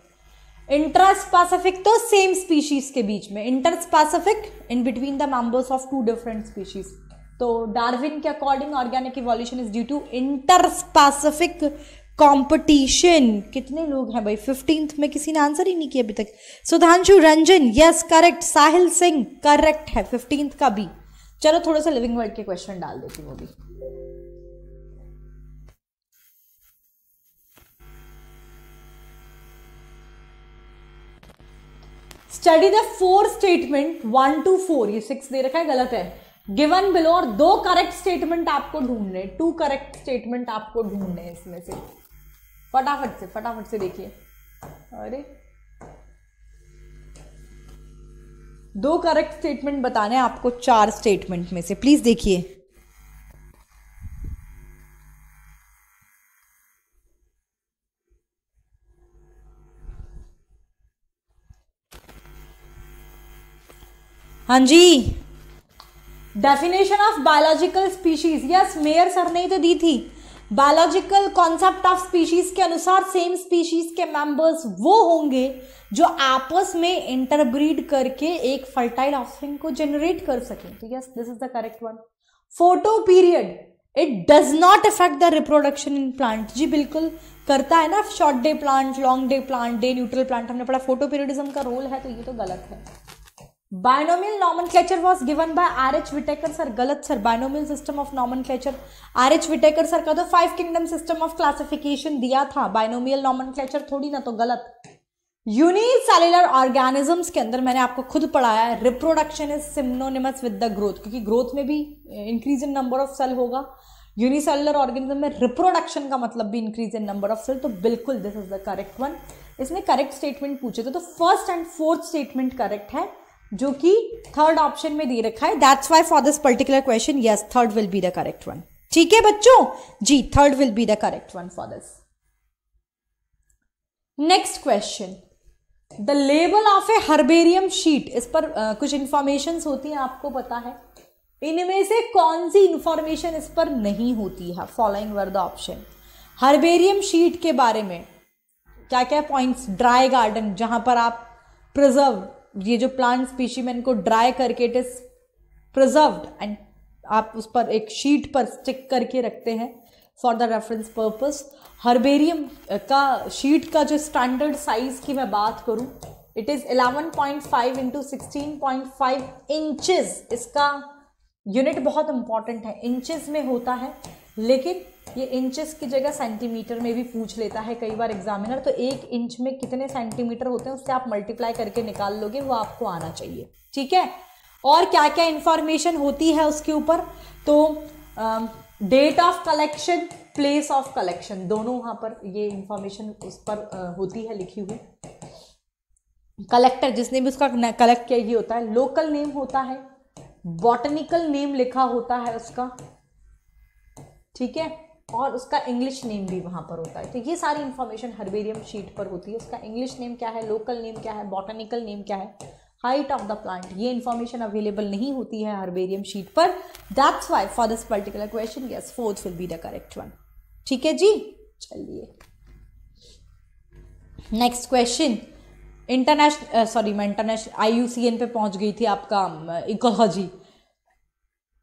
interspecific तो सेम स्पीशीज के बीच में interspecific in between the members of two different species तो डार्विन के according organic evolution is due to interspecific competition कितने लोग हैं भाई? फिफ्टींथ में किसी ने आंसर ही नहीं किया अभी तक. Sudhanshu Ranjan yes correct Sahil Singh correct है. फिफ्टींथ का भी. चलो थोड़ा सा लिविंग वर्ड के क्वेश्चन डाल देती हूँ अभी. Study the four statement one two four ये सिक्स दे रखा है, गलत है. गिवन बिलो और दो करेक्ट स्टेटमेंट आपको ढूँढने टू करेक्ट स्टेटमेंट आपको ढूँढने इसमें से. फटाफट से फटाफट से देखिए. अरे. दो करेक्ट स्टेटमेंट बताने आपको चार स्टेटमेंट में से. प्लीज़ देखिए. हाँ जी। Definition of biological species yes Mayr sir ने तो दी थी। बायोलॉजिकल कॉन्सेप्ट ऑफ़ स्पीशीज के अनुसार सेम स्पीशीज के मेंबर्स वो होंगे जो आपस में इंटरब्रीड करके एक फर्टाइल ऑफरिंग को जनरेट कर सके। तो yes this is the correct one photo period it does not effect the reproduction in plant जी, बिल्कुल। करता है ना short day plant long day plant day neutral plant हमने पढ़ा फ़ोटो पीरियडिज्म का रोल है तो ये तो गलत है। Binomial nomen was given by R H Whittaker sir गलत sir binomial system of nomen R H Whittaker sir का तो five kingdom system of classification दिया था। बायनोमियल नॉमन थोड़ी ना तो गलत। यूनिसेलुलर ऑर्गेनिजम्स के अंदर मैंने आपको खुद पढ़ाया है। Reproduction is synonymous with the growth क्योंकि ग्रोथ में भी increase in number of cell होगा। यूनिसेलुलर ऑर्गेनिज्म में रिप्रोडक्शन का मतलब भी increase in number of cell तो बिल्कुल this is the correct one इसने करेक्ट स्टेटमेंट पूछे थे तो first and fourth statement correct है। जो कि थर्ड ऑप्शन में दे रखा है। That's why for this particular question yes third will be the correct one ठीक है बच्चों? जी third will be the correct one for this next question the label of a herbarium sheet इस पर uh, कुछ इंफॉर्मेशन होती है आपको पता है? इनमें से कौन सी इंफॉर्मेशन इस पर नहीं होती है? Following were the option herbarium sheet के बारे में क्या क्या पॉइंट्स ड्राई गार्डन जहाँ पर आप प्रिजर्व ये जो प्लांट स्पीशी में इनको ड्राई करके इट इज़ प्रिजर्व्ड एंड आप उस पर एक शीट पर स्टिक करके रखते हैं for the reference purpose herbarium का शीट का जो स्टैंडर्ड साइज़ की मैं बात करूँ it is 11.5 point five into sixteen point five inches इसका यूनिट बहुत इंपॉर्टेंट है. इंचज में होता है. लेकिन ये इंचेस की जगह सेंटीमीटर में भी पूछ लेता है कई बार एग्जामिनर तो एक इंच में कितने सेंटीमीटर होते हैं उससे आप मल्टीप्लाई करके निकाल लोगे वो आपको आना चाहिए। ठीक है? और क्या क्या इंफॉर्मेशन होती है उसके ऊपर? तो date of collection place of collection दोनों वहाँ पर ये इंफॉर्मेशन उस पर आ, होती है लिखी हुई। कलेक्टर जिसने भी उसका कलेक्ट किया ये होता है। लोकल नेम होता है बॉटनिकल नेम लिखा होता है उसका। ठीक है? और उसका इंग्लिश नेम भी वहाँ पर होता है। तो ये सारी इंफॉर्मेशन हर्बेरियम शीट पर होती है। उसका इंग्लिश नेम क्या है? लोकल नेम क्या है? बॉटनिकल नेम क्या है? हाइट ऑफ़ द प्लांट ये इंफॉर्मेशन अवेलेबल नहीं होती है हर्बेरियम शीट पर। That's why for this particular question yes fourth will be the correct one ठीक है जी? चलिए। नेक्स्ट क्वेश्चन इंटरनेशनल सॉरी मैं इंटरनेशनल आई पे पहुँच गई थी आपका ecology uh,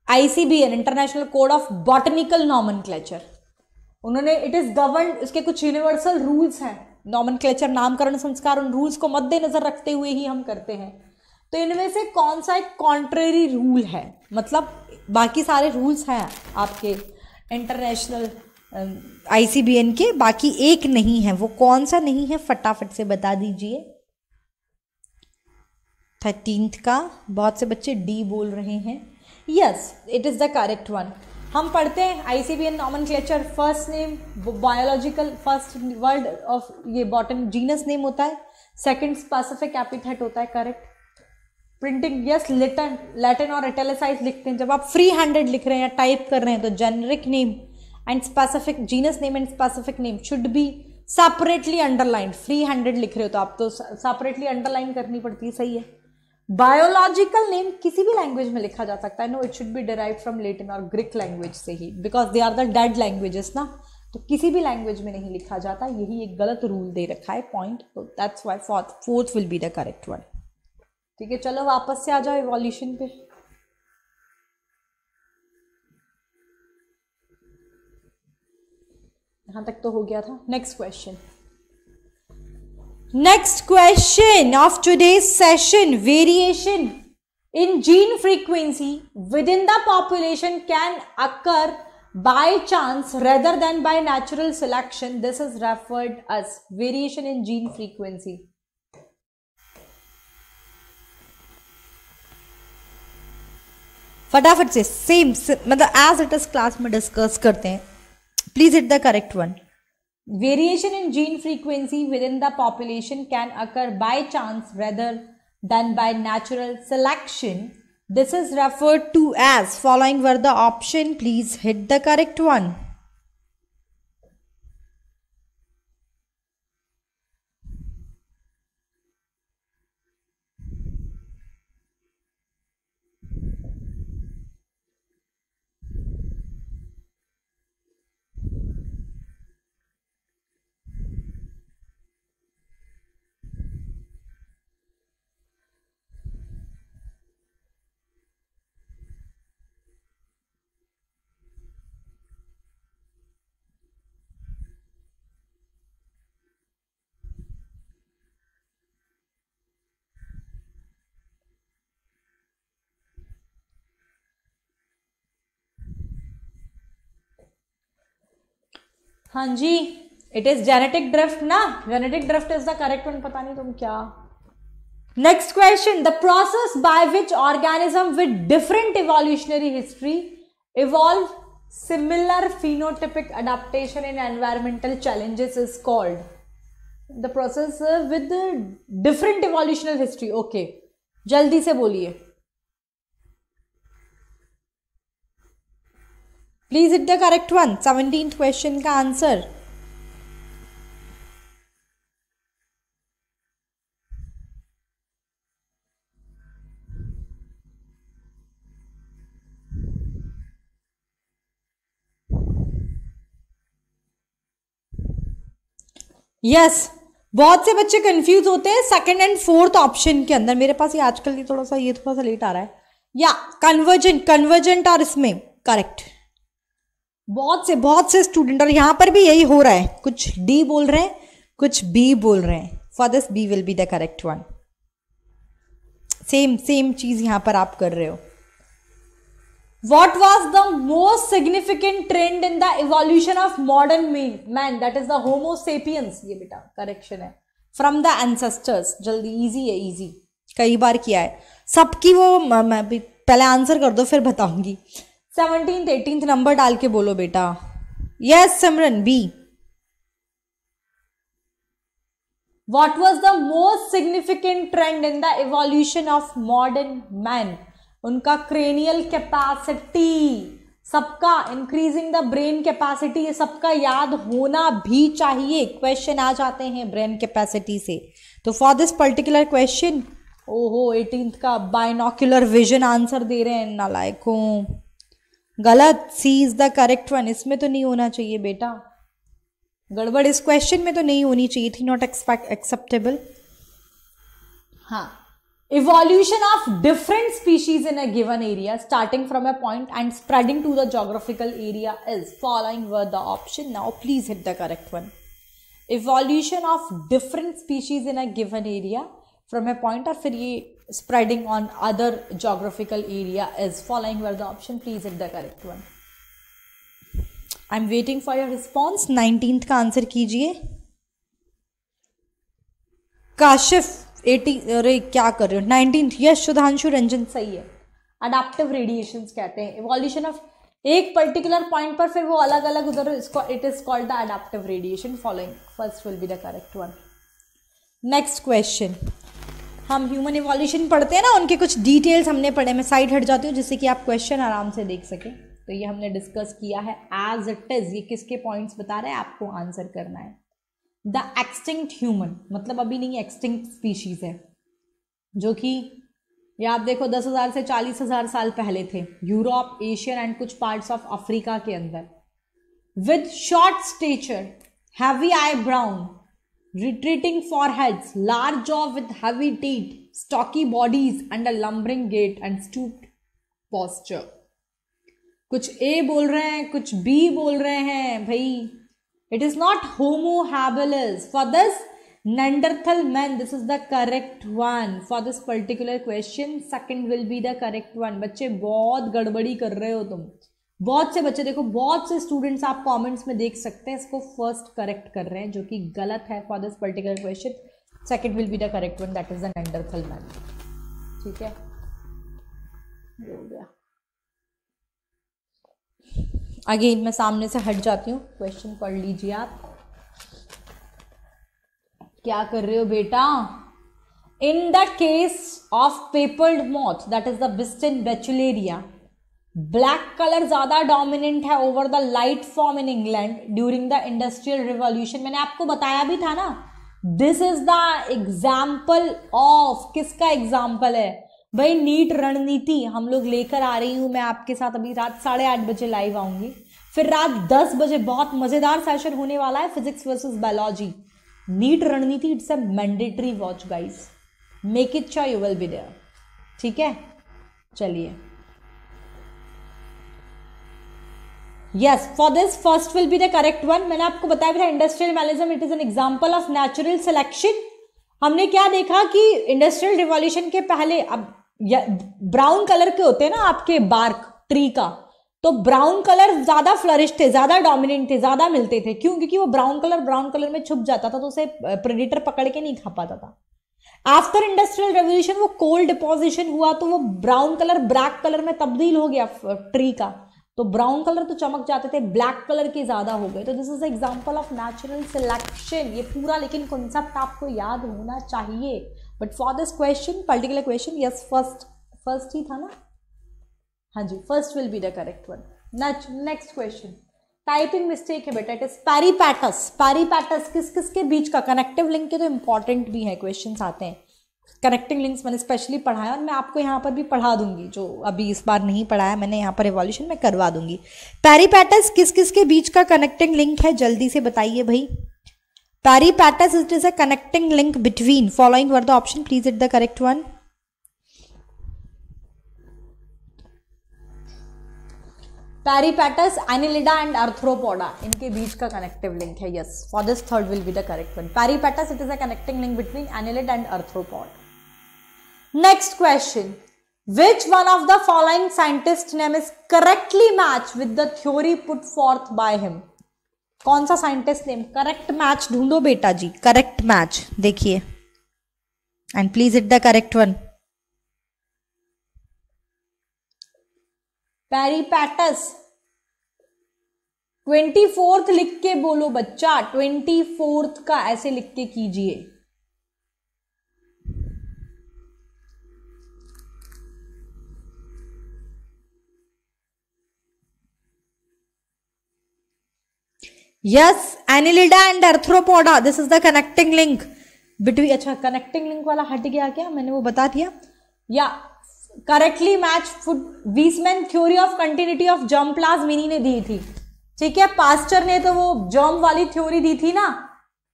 ICBN international code of botanical nomen उन्होंने इट इज़ गवर्न उसके कुछ यूनिवर्सल रूल्स हैं. नॉमन क्लेचर नामकरण संस्कार, उन रूल्स को मद्देनजर रखते हुए ही हम करते हैं. तो इनमें से कौन सा एक कॉन्ट्रेरी रूल है? मतलब बाकी सारे रूल्स हैं आपके इंटरनेशनल आईसीबीएन के, बाकी एक नहीं है. वो कौन सा नहीं है, फटाफट से बता दीजिए. थर्टींथ का, बहुत से बच्चे डी बोल रहे हैं. Yes it is the correct one हम पढ़ते हैं ICBN nomenclature first name biological first word of ये बॉटन जीनस नेम होता है. सेकंड स्पेसिफिक एपिथेट होता है correct printing yes Latin Latin और इटेलिसाइज लिखते हैं. जब आप फ्री हैंडेड लिख रहे हैं या टाइप कर रहे हैं तो generic name and specific genus name and specific name should be separately underline free handed लिख रहे हो तो आप तो सेपरेटली अंडरलाइन करनी पड़ती है, सही है. बायोलॉजिकल नेम किसी भी लैंग्वेज में लिखा जा सकता है। No it should be derive from Latin और ग्रीक लैंग्वेज से ही। Because they are the dead languages ना। तो किसी भी लैंग्वेज में नहीं लिखा जाता। यही एक गलत रूल दे रखा है। पॉइंट तो that's why fourth fourth will be the correct one ठीक है, चलो वापस से आ जाओ इवोल्यूशन पे। यहाँ तक तो हो गया था। Next question Next question of today's session variation in gene frequency within the population can occur by chance rather than by natural selection. This is referred as variation in gene frequency. फटाफट से सेम मतलब एज इट इज क्लास में डिस्कस करते हैं please it the correct one Variation in gene frequency within the population can occur by chance rather than by natural selection. This is referred to as following were the option. Please hit the correct one. हाँ जी इट इज़ जेनेटिक ड्रिफ्ट ना? Genetic drift is the correct one पता नहीं तुम क्या। Next question the process by which organism with different evolutionary history evolve similar phenotypic adaptation in environmental challenges is called the process with different evolutional history okay जल्दी से बोलिए। Please hit the correct one seventeen question का आंसर यस yes, बहुत से बच्चे कंफ्यूज होते हैं सेकंड एंड फोर्थ ऑप्शन के अंदर। मेरे पास ये आजकल ये थोड़ा सा ये थोड़ा सा लेट आ रहा है। या कन्वर्जेंट कन्वर्जेंट और इसमें। करेक्ट बहुत से बहुत से स्टूडेंट और यहाँ पर भी यही हो रहा है। कुछ डी बोल रहे हैं, कुछ बी बोल रहे हैं। For this B will be the correct one same same चीज़ यहाँ पर आप कर रहे हो। What was the most significant trend in the evolution of modern that is the homo sapiens. ये बेटा करेक्शन है। फ्रॉम द एंसेस्टर्स जल्दी इजी है इजी कई बार किया है। सबकी वो, मैं भी पहले आंसर कर दो, फिर बताऊँगी। सेवनटीन एटीन नंबर डाल के बोलो बेटा। Yes Simran B what was the most significant trend in the evolution of modern man? उनका क्रेनियल कैपेसिटी सबका इंक्रीजिंग द ब्रेन कैपेसिटी ये सबका याद होना भी चाहिए। क्वेश्चन आ जाते हैं ब्रेन कैपेसिटी से। तो फॉर दिस पर्टिकुलर क्वेश्चन ओहो एटीन का बाइनोक्यूलर विजन आंसर दे रहे हैं, नालायकों गलत C is the correct one इसमें तो नहीं होना चाहिए बेटा। गड़बड़, इस क्वेश्चन में तो नहीं होनी चाहिए थी नॉट एक्सपेक्ट एक्सेप्टेबल हाँ। Evolution of different species in a given area starting from a point and spreading to the geographical area is following were the option now please hit the correct one evolution of different species in a given area from a point और फिर ये spreading on other geographical area is following were the option please hit the correct one. I'm waiting for your response. 19th का आंसर कीजिए काशिफ एटी अरे, क्या कर रहे हो? नाइनटीन यस सुधांशु रंजन सही है. अडाप्टिव रेडिएशन कहते हैं. इवोल्यूशन ऑफ़ एक पर्टिकुलर पॉइंट पर फिर वो अलग अलग उधर it is called the adaptive radiation following first will be the correct one next question हम ह्यूमन इवोल्यूशन पढ़ते हैं ना, उनके कुछ डिटेल्स हमने पढ़े, मैं साइड हट जाती हूँ जिससे कि आप क्वेश्चन आराम से देख सकें। तो ये हमने डिस्कस किया है एज इट इज़ ये किसके पॉइंट्स बता रहे हैं, आपको आंसर करना है। द एक्सटिंक्ट ह्यूमन मतलब अभी नहीं एक्सटिंक्ट स्पीशीज है, जो कि ये आप देखो दस हज़ार से चालीस हज़ार साल पहले थे, यूरोप, एशियन एंड कुछ पार्ट्स ऑफ़ अफ्रीका के अंदर। With short stature heavy eye brown retreating foreheads, large jaw with heavy teeth, stocky bodies and a lumbering gait and stooped posture. कुछ ए बोल रहे हैं, कुछ बी बोल रहे हैं, भाई। It is not homo habilis for this Neanderthal man this is the correct one for this particular question second will be the correct one बच्चे बहुत गड़बड़ी कर रहे हो तुम। बहुत से बच्चे, देखो, बहुत से स्टूडेंट्स आप कमेंट्स में देख सकते हैं, इसको फ़र्स्ट करेक्ट कर रहे हैं, जो कि गलत है for this particular question second will be the correct one that is the Neanderthal man ठीक है? हो गया। अगेन मैं सामने से हट जाती हूँ। क्वेश्चन पढ़ लीजिए आप। क्या कर रहे हो बेटा? In the case of peppered moth that is the Biston betularia black colour ज़्यादा डोमिनेंट है over the light form in England during the industrial revolution मैंने आपको बताया भी था ना? This is the example of किसका एग्ज़ाम्पल है? भाई, नीट रणनीति हम लोग लेकर आ रही हूँ मैं आपके साथ अभी। रात साढ़े आठ बजे लाइव आऊँगी। फिर रात दस बजे बहुत मज़ेदार सेशन होने वाला है फिजिक्स वर्सेस बायोलॉजी नीट रणनीति it's a mandatory watch guys make it sure you will be there ठीक है? चलिए। Yes for this first will be the correct one मैंने आपको बताया भी था industrial melanism it is an example of natural selection हमने क्या देखा कि इंडस्ट्रियल रिवॉल्यूशन के पहले अब ब्राउन कलर के होते हैं ना आपके बार्क ट्री का। तो ब्राउन कलर ज़्यादा फ्लरिश थे, ज़्यादा डोमिनेंट थे, ज़्यादा मिलते थे। क्यों? क्योंकि वो ब्राउन कलर ब्राउन कलर में छुप जाता था तो उसे प्रेडिटर पकड़ के नहीं खा पाता था। आफ्टर इंडस्ट्रियल रेवोल्यूशन वो कोल्ड डिपोजिशन हुआ तो वो ब्राउन कलर ब्लैक कलर में तब्दील हो गया ट्री का। तो ब्राउन कलर तो चमक जाते थे ब्लैक कलर के ज़्यादा हो गए। तो this is example of natural selection ये पूरा लेकिन कॉन्सेप्ट आपको याद होना चाहिए। But for this question particular question yes first first ही था ना? हाँ जी first will be the correct one next question typing mistake है बेटा इट इज़ पैरीपैटस पैरीपैटस किस किस के बीच का? कनेक्टिव लिंक के तो इंपॉर्टेंट भी है क्वेश्चन आते हैं। कनेक्टिंग लिंक्स मैंने स्पेशली पढ़ाया और मैं आपको यहाँ पर भी पढ़ा दूँगी, जो अभी इस बार नहीं पढ़ाया, मैंने यहाँ पर एवोल्यूशन में करवा दूँगी। पैरीपैटस किस किस के बीच का कनेक्टिंग लिंक है? जल्दी से बताइए भाई। Peripatus it is a connecting link between following were the option please hit the correct one Peripatus Annelida and Arthropoda इनके बीच का कनेक्टिव लिंक है yes for this third will be the correct one Peripatus it is a connecting link between annelid and arthropod next question which one of the following scientist name is correctly match with the theory put forth by him? कौन सा साइंटिस्ट नेम करेक्ट मैच ढूंढो बेटा जी करेक्ट मैच देखिए। And please hit the correct one Peripatus twenty fourth लिख के बोलो बच्चा ट्वेंटी फोर्थ का ऐसे लिख के कीजिए। Yes Annelida and Arthropoda this is the connecting link between अच्छा कनेक्टिंग लिंक वाला हट गया क्या? मैंने वो बता दिया। या correctly match food Weismann theory of continuity of germ plasm mini ने दी थी। ठीक है पास्टर ने तो वो जर्म वाली थ्योरी दी थी ना,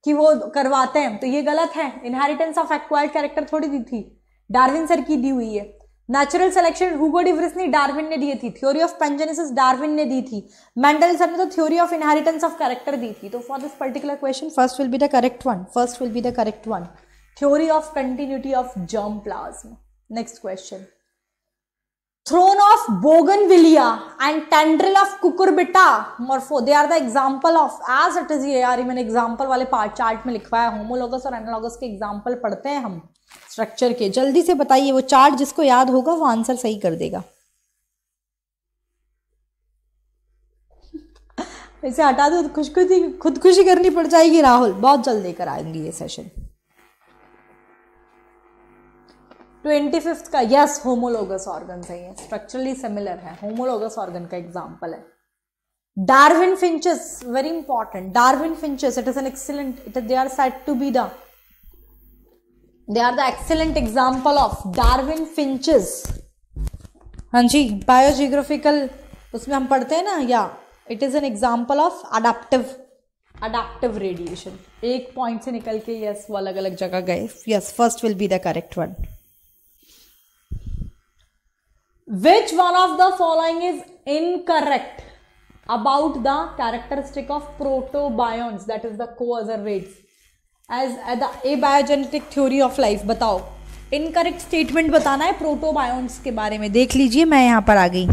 कि वो करवाते हैं। तो ये गलत है। इनहेरिटेंस ऑफ़ एक्वायर्ड कैरेक्टर थोड़ी दी थी। डार्विन सर की दी हुई है। नेचुरल सिलेक्शन हुगो डिवरिस ने डार्विन ने दी थी. थ्योरी ऑफ़ पेंजेनेसिस डार्विन ने दी थी. मेंडल सर ने तो theory of inheritance of character दी थी. तो for this particular question first will be the correct one first will be the correct one theory of continuity of germ plasm next question throne of bougainvillea and tendril of cucurbita, morpho. They are the example of, as it is यार, ये मैंने एग्ज़ाम्पल वाले पार्ट चार्ट में लिखवाया होमोलोगस और एनालॉगस के एग्ज़ाम्पल पढ़ते हैं हम. स्ट्रक्चर के। जल्दी से बताइए, वो चार्ट जिसको याद होगा, वो आंसर सही कर देगा। इसे हटा दो खुशखुशी खुदकुशी करनी पड़ जाएगी, राहुल। बहुत जल्द लेकर आएँगी ये सेशन ट्वेंटी फिफ्थ का यस होमोलोगस ऑर्गन सही है। स्ट्रक्चरली सिमिलर है। होमोलोगस ऑर्गन का एग्ज़ाम्पल है। Darwin finches very important Darwin finches it is an excellent it they are set to be the they are the excellent example of Darwin finches हाँ जी बायोजियोग्राफिकल उसमें हम पढ़ते हैं ना, या it is an example of adaptive adaptive radiation एक पॉइंट से निकल के यस वो अलग अलग जगह गए. Yes first will be the correct one which one of the following is incorrect about the characteristic of protobionts that is the coacervates as a biogenetic theory of life बताओ। इनकरेक्ट स्टेटमेंट बताना है प्रोटोबायोन्स के बारे में। देख लीजिए, मैं यहाँ पर आ गई।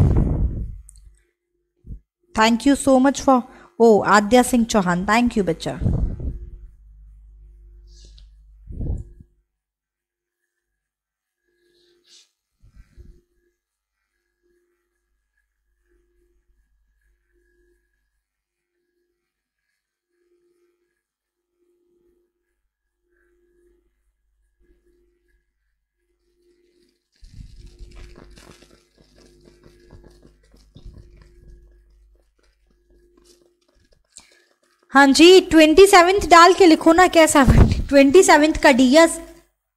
Thank you so much for oh, Aadya Singh Chauhan. Thank you बच्चा। हाँ जी ट्वेंटी सेवेंथ डाल के लिखो ना कैसा ट्वेंटी सेवेंथ का डीएस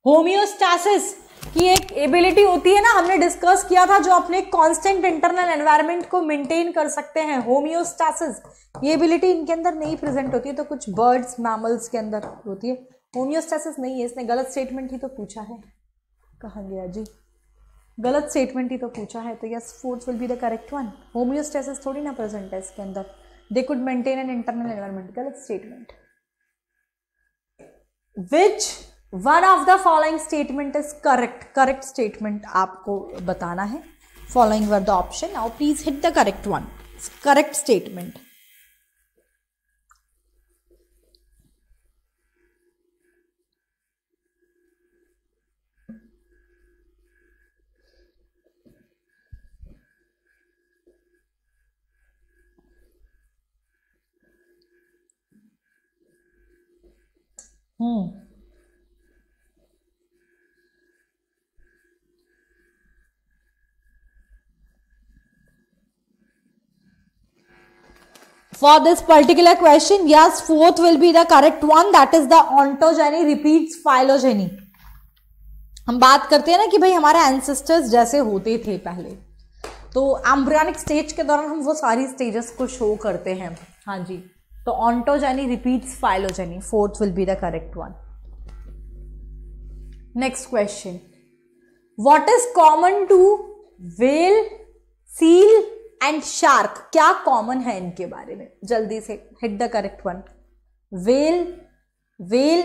होम्योस्टासिस की एक एबिलिटी होती है ना, हमने डिस्कस किया था जो अपने कांस्टेंट इंटरनल एनवायरनमेंट को मेंटेन कर सकते हैं होम्योस्टासिस ये एबिलिटी इनके अंदर नहीं प्रेजेंट होती है तो कुछ बर्ड्स मैमल्स के अंदर होती है। होम्योस्टासिस नहीं है, इसने गलत स्टेटमेंट ही तो पूछा है। कहा गया जी? गलत स्टेटमेंट ही तो पूछा है तो yes fourth will be the correct one homeostasis थोड़ी ना प्रेजेंट है इसके अंदर। They could maintain an internal environmental statement which one of the following statement is correct correct statement आपको बताना है following were the option now please hit the correct one correct statement hmm For this particular question, yes, fourth will be the correct one. That is the ontogeny repeats phylogeny. हम बात करते हैं ना कि भाई हमारे एंसेस्टर्स जैसे होते थे पहले तो एम्ब्रियनिक स्टेज के दौरान हम वो सारी स्टेजेस को शो करते हैं हाँ जी तो ontogeny repeats phylogeny fourth will be the correct one next question what is common to whale seal and shark क्या कॉमन है इनके बारे में? जल्दी से hit the correct one whale whale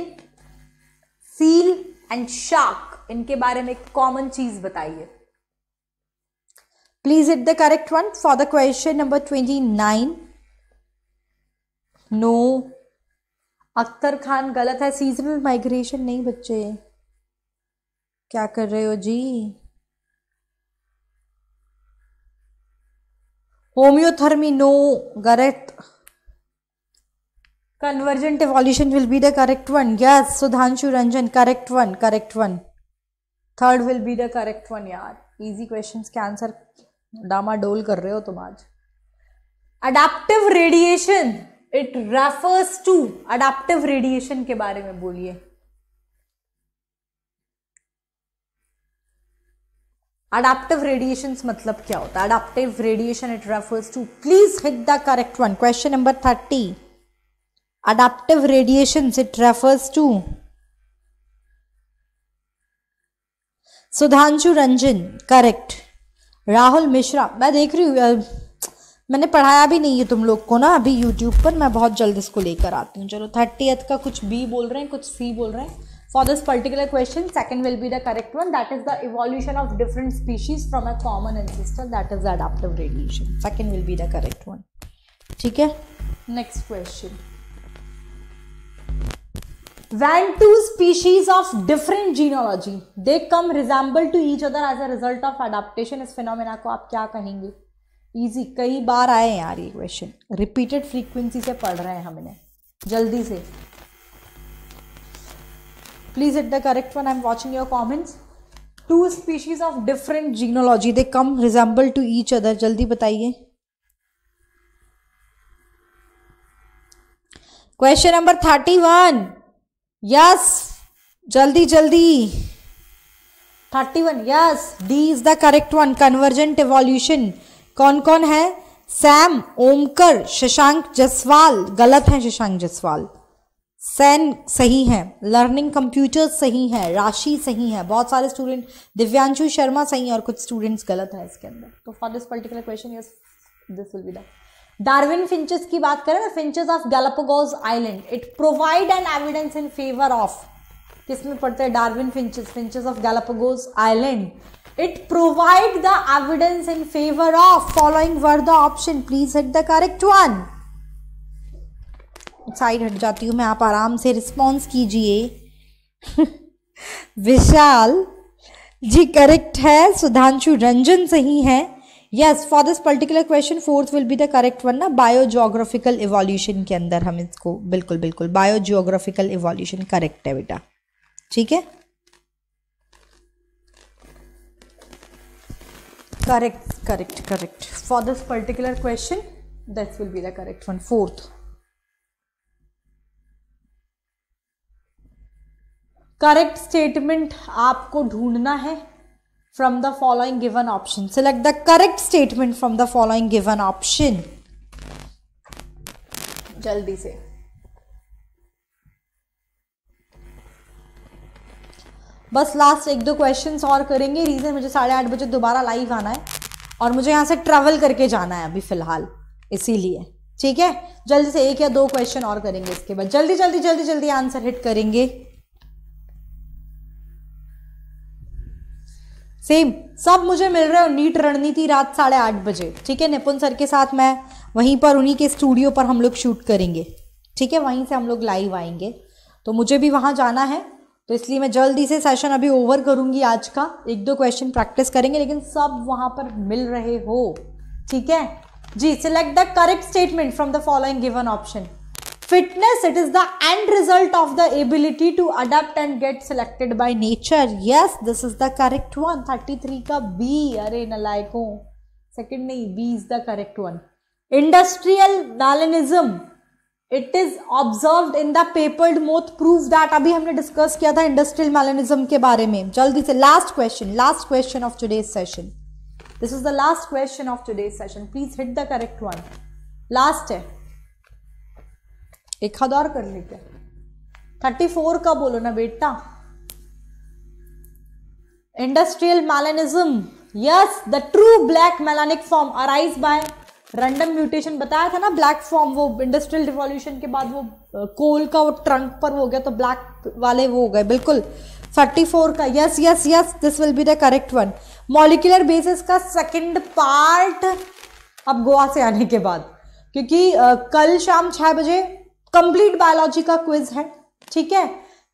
seal and shark इनके बारे में कॉमन चीज़ बताइए. Please hit the correct one for the question number twenty nine no Akhtar Khan गलत है। सीजनल माइग्रेशन नहीं बच्चे। क्या कर रहे हो जी? होम्योथर्मी नो गलत convergent evolution will be the correct one yes Sudhanshu Ranjan correct one correct one third will be the correct one यार इजी क्वेश्चन के आंसर डामा डोल कर रहे हो तुम आज adaptive radiation it refers to adaptive radiation के बारे में बोलिए। अडाप्टिव रेडिएशन मतलब क्या होता है? Adaptive radiation it refers to please hit the correct one question number thirty adaptive radiation it refers to Sudhanshu Ranjan correct Rahul Mishra मैं देख रही हूँ मैंने पढ़ाया भी नहीं है तुम लोग को ना अभी यूट्यूब पर, मैं बहुत जल्द इसको लेकर आती हूँ। चलो थर्टी एथ का कुछ बी बोल रहे हैं, कुछ सी बोल रहे हैं। For this particular question second will be the correct one that is the evolution of different species from a common ancestor that is the radiation second will be the correct one ठीक है? Next question when two species of different genealogy they come resemble to each other as a result of adaptation इस फिनोमिना को आप क्या कहेंगे? इजी कई बार आए हैं यार ये क्वेश्चन रिपीटेड फ्रीक्वेंसी से पढ़ रहे हैं हम इन्हें. जल्दी से. Please hit the correct one I am watching your comments two species of different genealogy they come resemble to each other जल्दी बताइए. Question number thirty one yes जल्दी जल्दी. Thirty one yes D is the correct one convergent evolution कौन कौन है? सैम, ओमकर, शशांक जसवाल। गलत है शशांक जसवाल। सैन सही है। लर्निंग कंप्यूटर्स सही है। राशि सही है। बहुत सारे स्टूडेंट दिव्यांशु शर्मा सही है और कुछ स्टूडेंट्स गलत है इसके अंदर। तो for this particular question yes this will be the Darwin finches की बात करें ना finches of Galapagos island it provide an evidence in favour of किसमें पढ़ते हैं? Darwin finches finches of Galapagos island it provide the evidence in favour of following were the option please hit the correct one side हट जाती हूँ मैं, आप आराम से रिस्पॉन्स कीजिए। विशाल जी करेक्ट है, सुधांशु रंजन सही है। Yes for this particular question fourth will be the correct one ना? बायो बायोजोग्राफिकल इवोल्यूशन के अंदर हम इसको, बिल्कुल बिल्कुल बायो बायोजियोग्राफिकल इवोल्यूशन करेक्ट है बेटा। ठीक है? Correct correct correct for this particular question that will be the correct one fourth correct statement आपको ढूंढना है from the following given option select the correct statement from the following given option जल्दी से। बस लास्ट एक दो क्वेश्चन और करेंगे। रीजन मुझे साढ़े आठ बजे दोबारा लाइव आना है और मुझे यहाँ से ट्रेवल करके जाना है अभी फ़िलहाल, इसीलिए। ठीक है? जल्दी से एक या दो क्वेश्चन और करेंगे इसके बाद। जल्दी जल्दी जल्दी जल्दी आंसर हिट करेंगे। सेम सब मुझे मिल रहे हो नीट रणनीति रात साढ़े आठ बजे। ठीक है? निपुन सर के साथ मैं, वहीं पर, उन्हीं के स्टूडियो पर हम लोग शूट करेंगे। ठीक है? वहीं से हम लोग लाइव आएँगे। तो मुझे भी वहाँ जाना है। तो इसलिए मैं जल्दी से सेशन अभी ओवर करूँगी आज का। एक दो क्वेश्चन प्रैक्टिस करेंगे, लेकिन सब वहाँ पर मिल रहे हो। ठीक है? जी select the correct statement from the following given option fitness it is the end result of the ability to adapt and get selected by nature yes this is the correct one thirty three का बी अरे नलायकों सेकेंड नहीं B is the correct one industrial melanism it is observe in the peppered moth proof that अभी हमने डिस्कस किया था इंडस्ट्रियल मैलनिज्म के बारे में। जल्दी से last question last question of today's session this is the last question of today's session please hit the correct one last है। एक हद और कर ले क्या थर्टी फोर का बोलो ना बेटा। Industrial melanism yes the true black melanic form arise by random mutation बताया था ना ब्लैक फॉर्म वो इंडस्ट्रियल रिवॉल्यूशन के बाद वो कोल का वो ट्रंक पर हो गया तो ब्लैक वाले वो हो गए बिल्कुल। 34 का yes yes yes this will be the correct one molecular basis का सेकंड पार्ट अब गोवा से आने के बाद। क्योंकि uh, कल शाम छह बजे कंप्लीट बायोलॉजी का क्विज है ठीक है?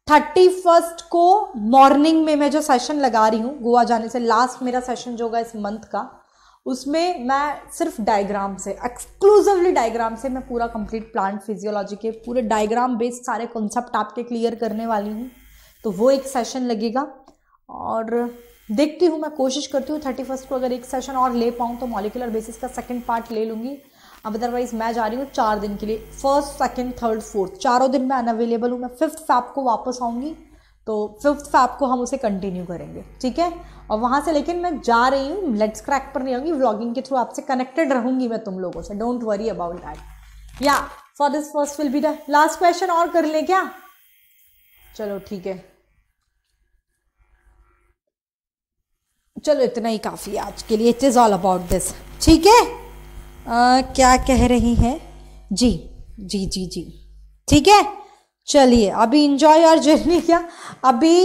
थर्टी फ़र्स्ट को मॉर्निंग में मैं जो सेशन लगा रही हूँ गोवा जाने से लास्ट मेरा सेशन जो होगा इस मंथ का उसमें मैं सिर्फ़ डायग्राम से एक्सक्लूसिवली डायग्राम से मैं पूरा कंप्लीट प्लांट फिजियोलॉजी के पूरे डायग्राम बेस्ड सारे कॉन्सेप्ट आपके क्लियर करने वाली हूँ। तो वो एक सेशन लगेगा। और देखती हूँ, मैं कोशिश करती हूँ थर्टी फ़र्स्ट को अगर एक सेशन और ले पाऊँ तो मॉलिकुलर बेसिस का सेकेंड पार्ट ले लूँगी। अब अदरवाइज़ मैं जा रही हूँ चार दिन के लिए फ़र्स्ट सेकेंड थर्ड फोर्थ चारों दिन मैं अनअवेलेबल हूँ, मैं फिफ्थ फैप को वापस आऊँगी। तो फिफ्थ फैप को हम उसे कंटिन्यू करेंगे ठीक है? और वहाँ से लेकिन मैं जा रही हूँ लेट्स क्रैक पर नहीं आऊँगी व्लॉगिंग के थ्रू आपसे कनेक्टेड रहूँगी मैं तुम लोगों से डोंट वरी अबाउट दैट या for this first will be the last question और कर ले क्या? चलो ठीक है। चलो इतना ही काफ़ी आज के लिए it is all about this ठीक है? आ, क्या कह रही हैं? जी जी जी जी ठीक है? चलिए अभी इंजॉय और जर्नी क्या? अभी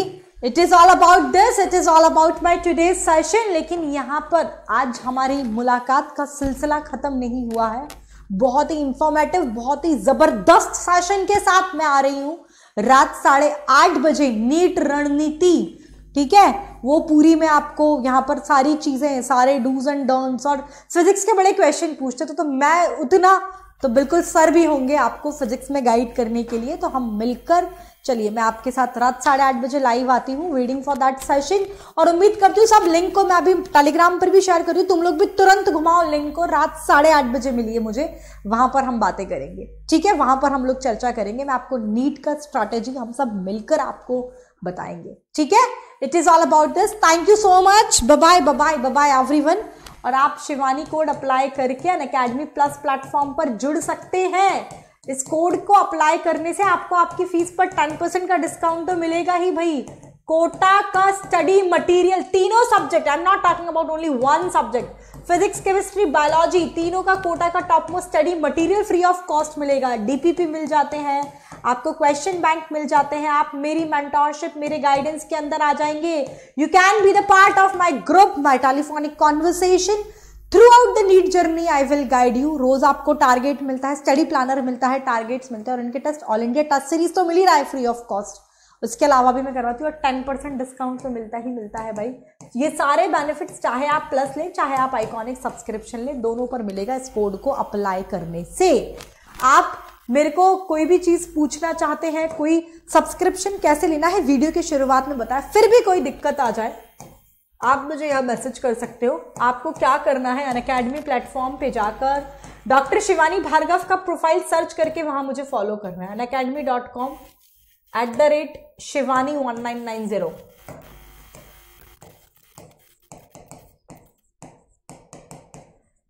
it is all about this it is all about my today's session लेकिन यहाँ पर आज हमारी मुलाकात का सिलसिला ख़त्म नहीं हुआ है। बहुत ही इंफॉर्मेटिव बहुत ही ज़बरदस्त सेशन के साथ मैं आ रही हूँ। रात साढ़े आठ बजे नीट रणनीति ठीक है? वो पूरी में आपको यहाँ पर सारी चीज़ें सारे डूज एंड डॉन्स और फिजिक्स के बड़े क्वेश्चन पूछते तो, तो मैं उतना तो बिल्कुल सर भी होंगे आपको फिजिक्स में गाइड करने के लिए तो हम मिलकर चलिए। मैं आपके साथ रात साढ़े आठ बजे लाइव आती हूँ वेटिंग फॉर दैट सेशन और उम्मीद करती हूँ सब लिंक को मैं अभी टेलीग्राम पर भी शेयर कर रही हूँ। तुम लोग भी तुरंत घुमाओ लिंक को, रात साढ़े आठ बजे मिलिए मुझे। वहाँ पर हम बातें करेंगे। ठीक है? वहाँ पर हम लोग चर्चा करेंगे। मैं आपको नीट का स्ट्रैटेजी हम सब मिलकर आपको बताएँगे। ठीक है? It is all about this thank you so much bye bye bye everyone और आप शिवानी कोड अप्लाई करके अन अकेडमी प्लस प्लेटफॉर्म पर जुड़ सकते हैं। इस कोड को अप्लाई करने से आपको आपकी फ़ीस पर टेन परसेंट का डिस्काउंट तो मिलेगा ही भाई। कोटा का स्टडी मटेरियल तीनों subject I am not talking about only one subject physics, chemistry, biology तीनों का कोटा का top most study material free of cost मिलेगा डीपीपी मिल जाते हैं, आपको क्वेश्चन बैंक मिल जाते हैं। आप मेरी मेंटोरशिप मेरे गाइडेंस के अंदर आ जाएँगे। You can be the part of my group my telephonic conversation throughout the NEET journey I will guide you रोज आपको टारगेट मिलता है स्टडी प्लानर मिलता है टारगेट्स मिलते हैं और इनके test all India test series तो मिल ही रहा है फ्री ऑफ़ कॉस्ट उसके अलावा भी मैं करवाती हूँ और टेन परसेंट डिस्काउंट तो मिलता ही मिलता है भाई। ये सारे बेनिफिट्स चाहे आप प्लस लें, चाहे आप आइकॉनिक सब्सक्रिप्शन लें, दोनों पर मिलेगा इस कोड को अप्लाई करने से। आप मेरे को कोई भी चीज़ पूछना चाहते हैं, कोई सब्सक्रिप्शन कैसे लेना है वीडियो की शुरुआत में बताया फिर भी कोई दिक्कत आ जाए, आप मुझे यह मैसेज कर सकते हो। आपको क्या करना है अन अकेडमी प्लेटफॉर्म पे जाकर डॉक्टर शिवानी भार्गव का प्रोफ़ाइल सर्च करके वहाँ मुझे फॉलो करना है। Unacademy dot com at the rate Shivani one nine nine zero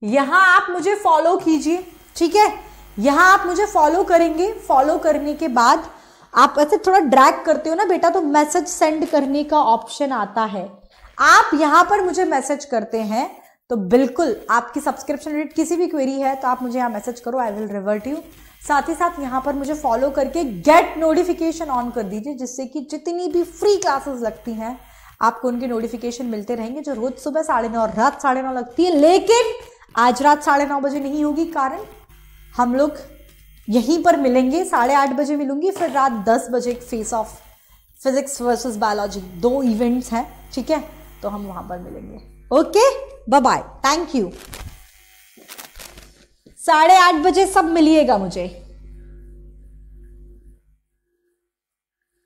यहाँ आप मुझे फॉलो कीजिए, ठीक है? यहाँ आप मुझे फॉलो करेंगे। फॉलो करने के बाद आप ऐसे थोड़ा ड्रैग करते हो ना बेटा तो मैसेज सेंड करने का ऑप्शन आता है। आप यहाँ पर मुझे मैसेज करते हैं तो बिल्कुल आपकी सब्सक्रिप्शन रेट किसी भी क्वेरी है तो आप मुझे यहाँ मैसेज करो आई विल रिवर्ट यू साथ ही साथ यहाँ पर मुझे फॉलो करके गेट नोटिफिकेशन ऑन कर दीजिए, जिससे कि जितनी भी फ्री क्लासेस लगती हैं, आपको उनके नोटिफिकेशन मिलते रहेंगे, जो रोज सुबह साढ़े नौ और रात साढ़े नौ लगती है। लेकिन आज रात साढ़े नौ बजे नहीं होगी कारण? हम लोग यहीं पर मिलेंगे, साढ़े आठ बजे मिलूँगी, फिर रात दस बजे face off physics versus biology दो इवेंट्स हैं, ठीक है? तो हम वहाँ पर मिलेंगे। Okay bye bye thank you साढ़े आठ बजे सब मिलिएगा मुझे।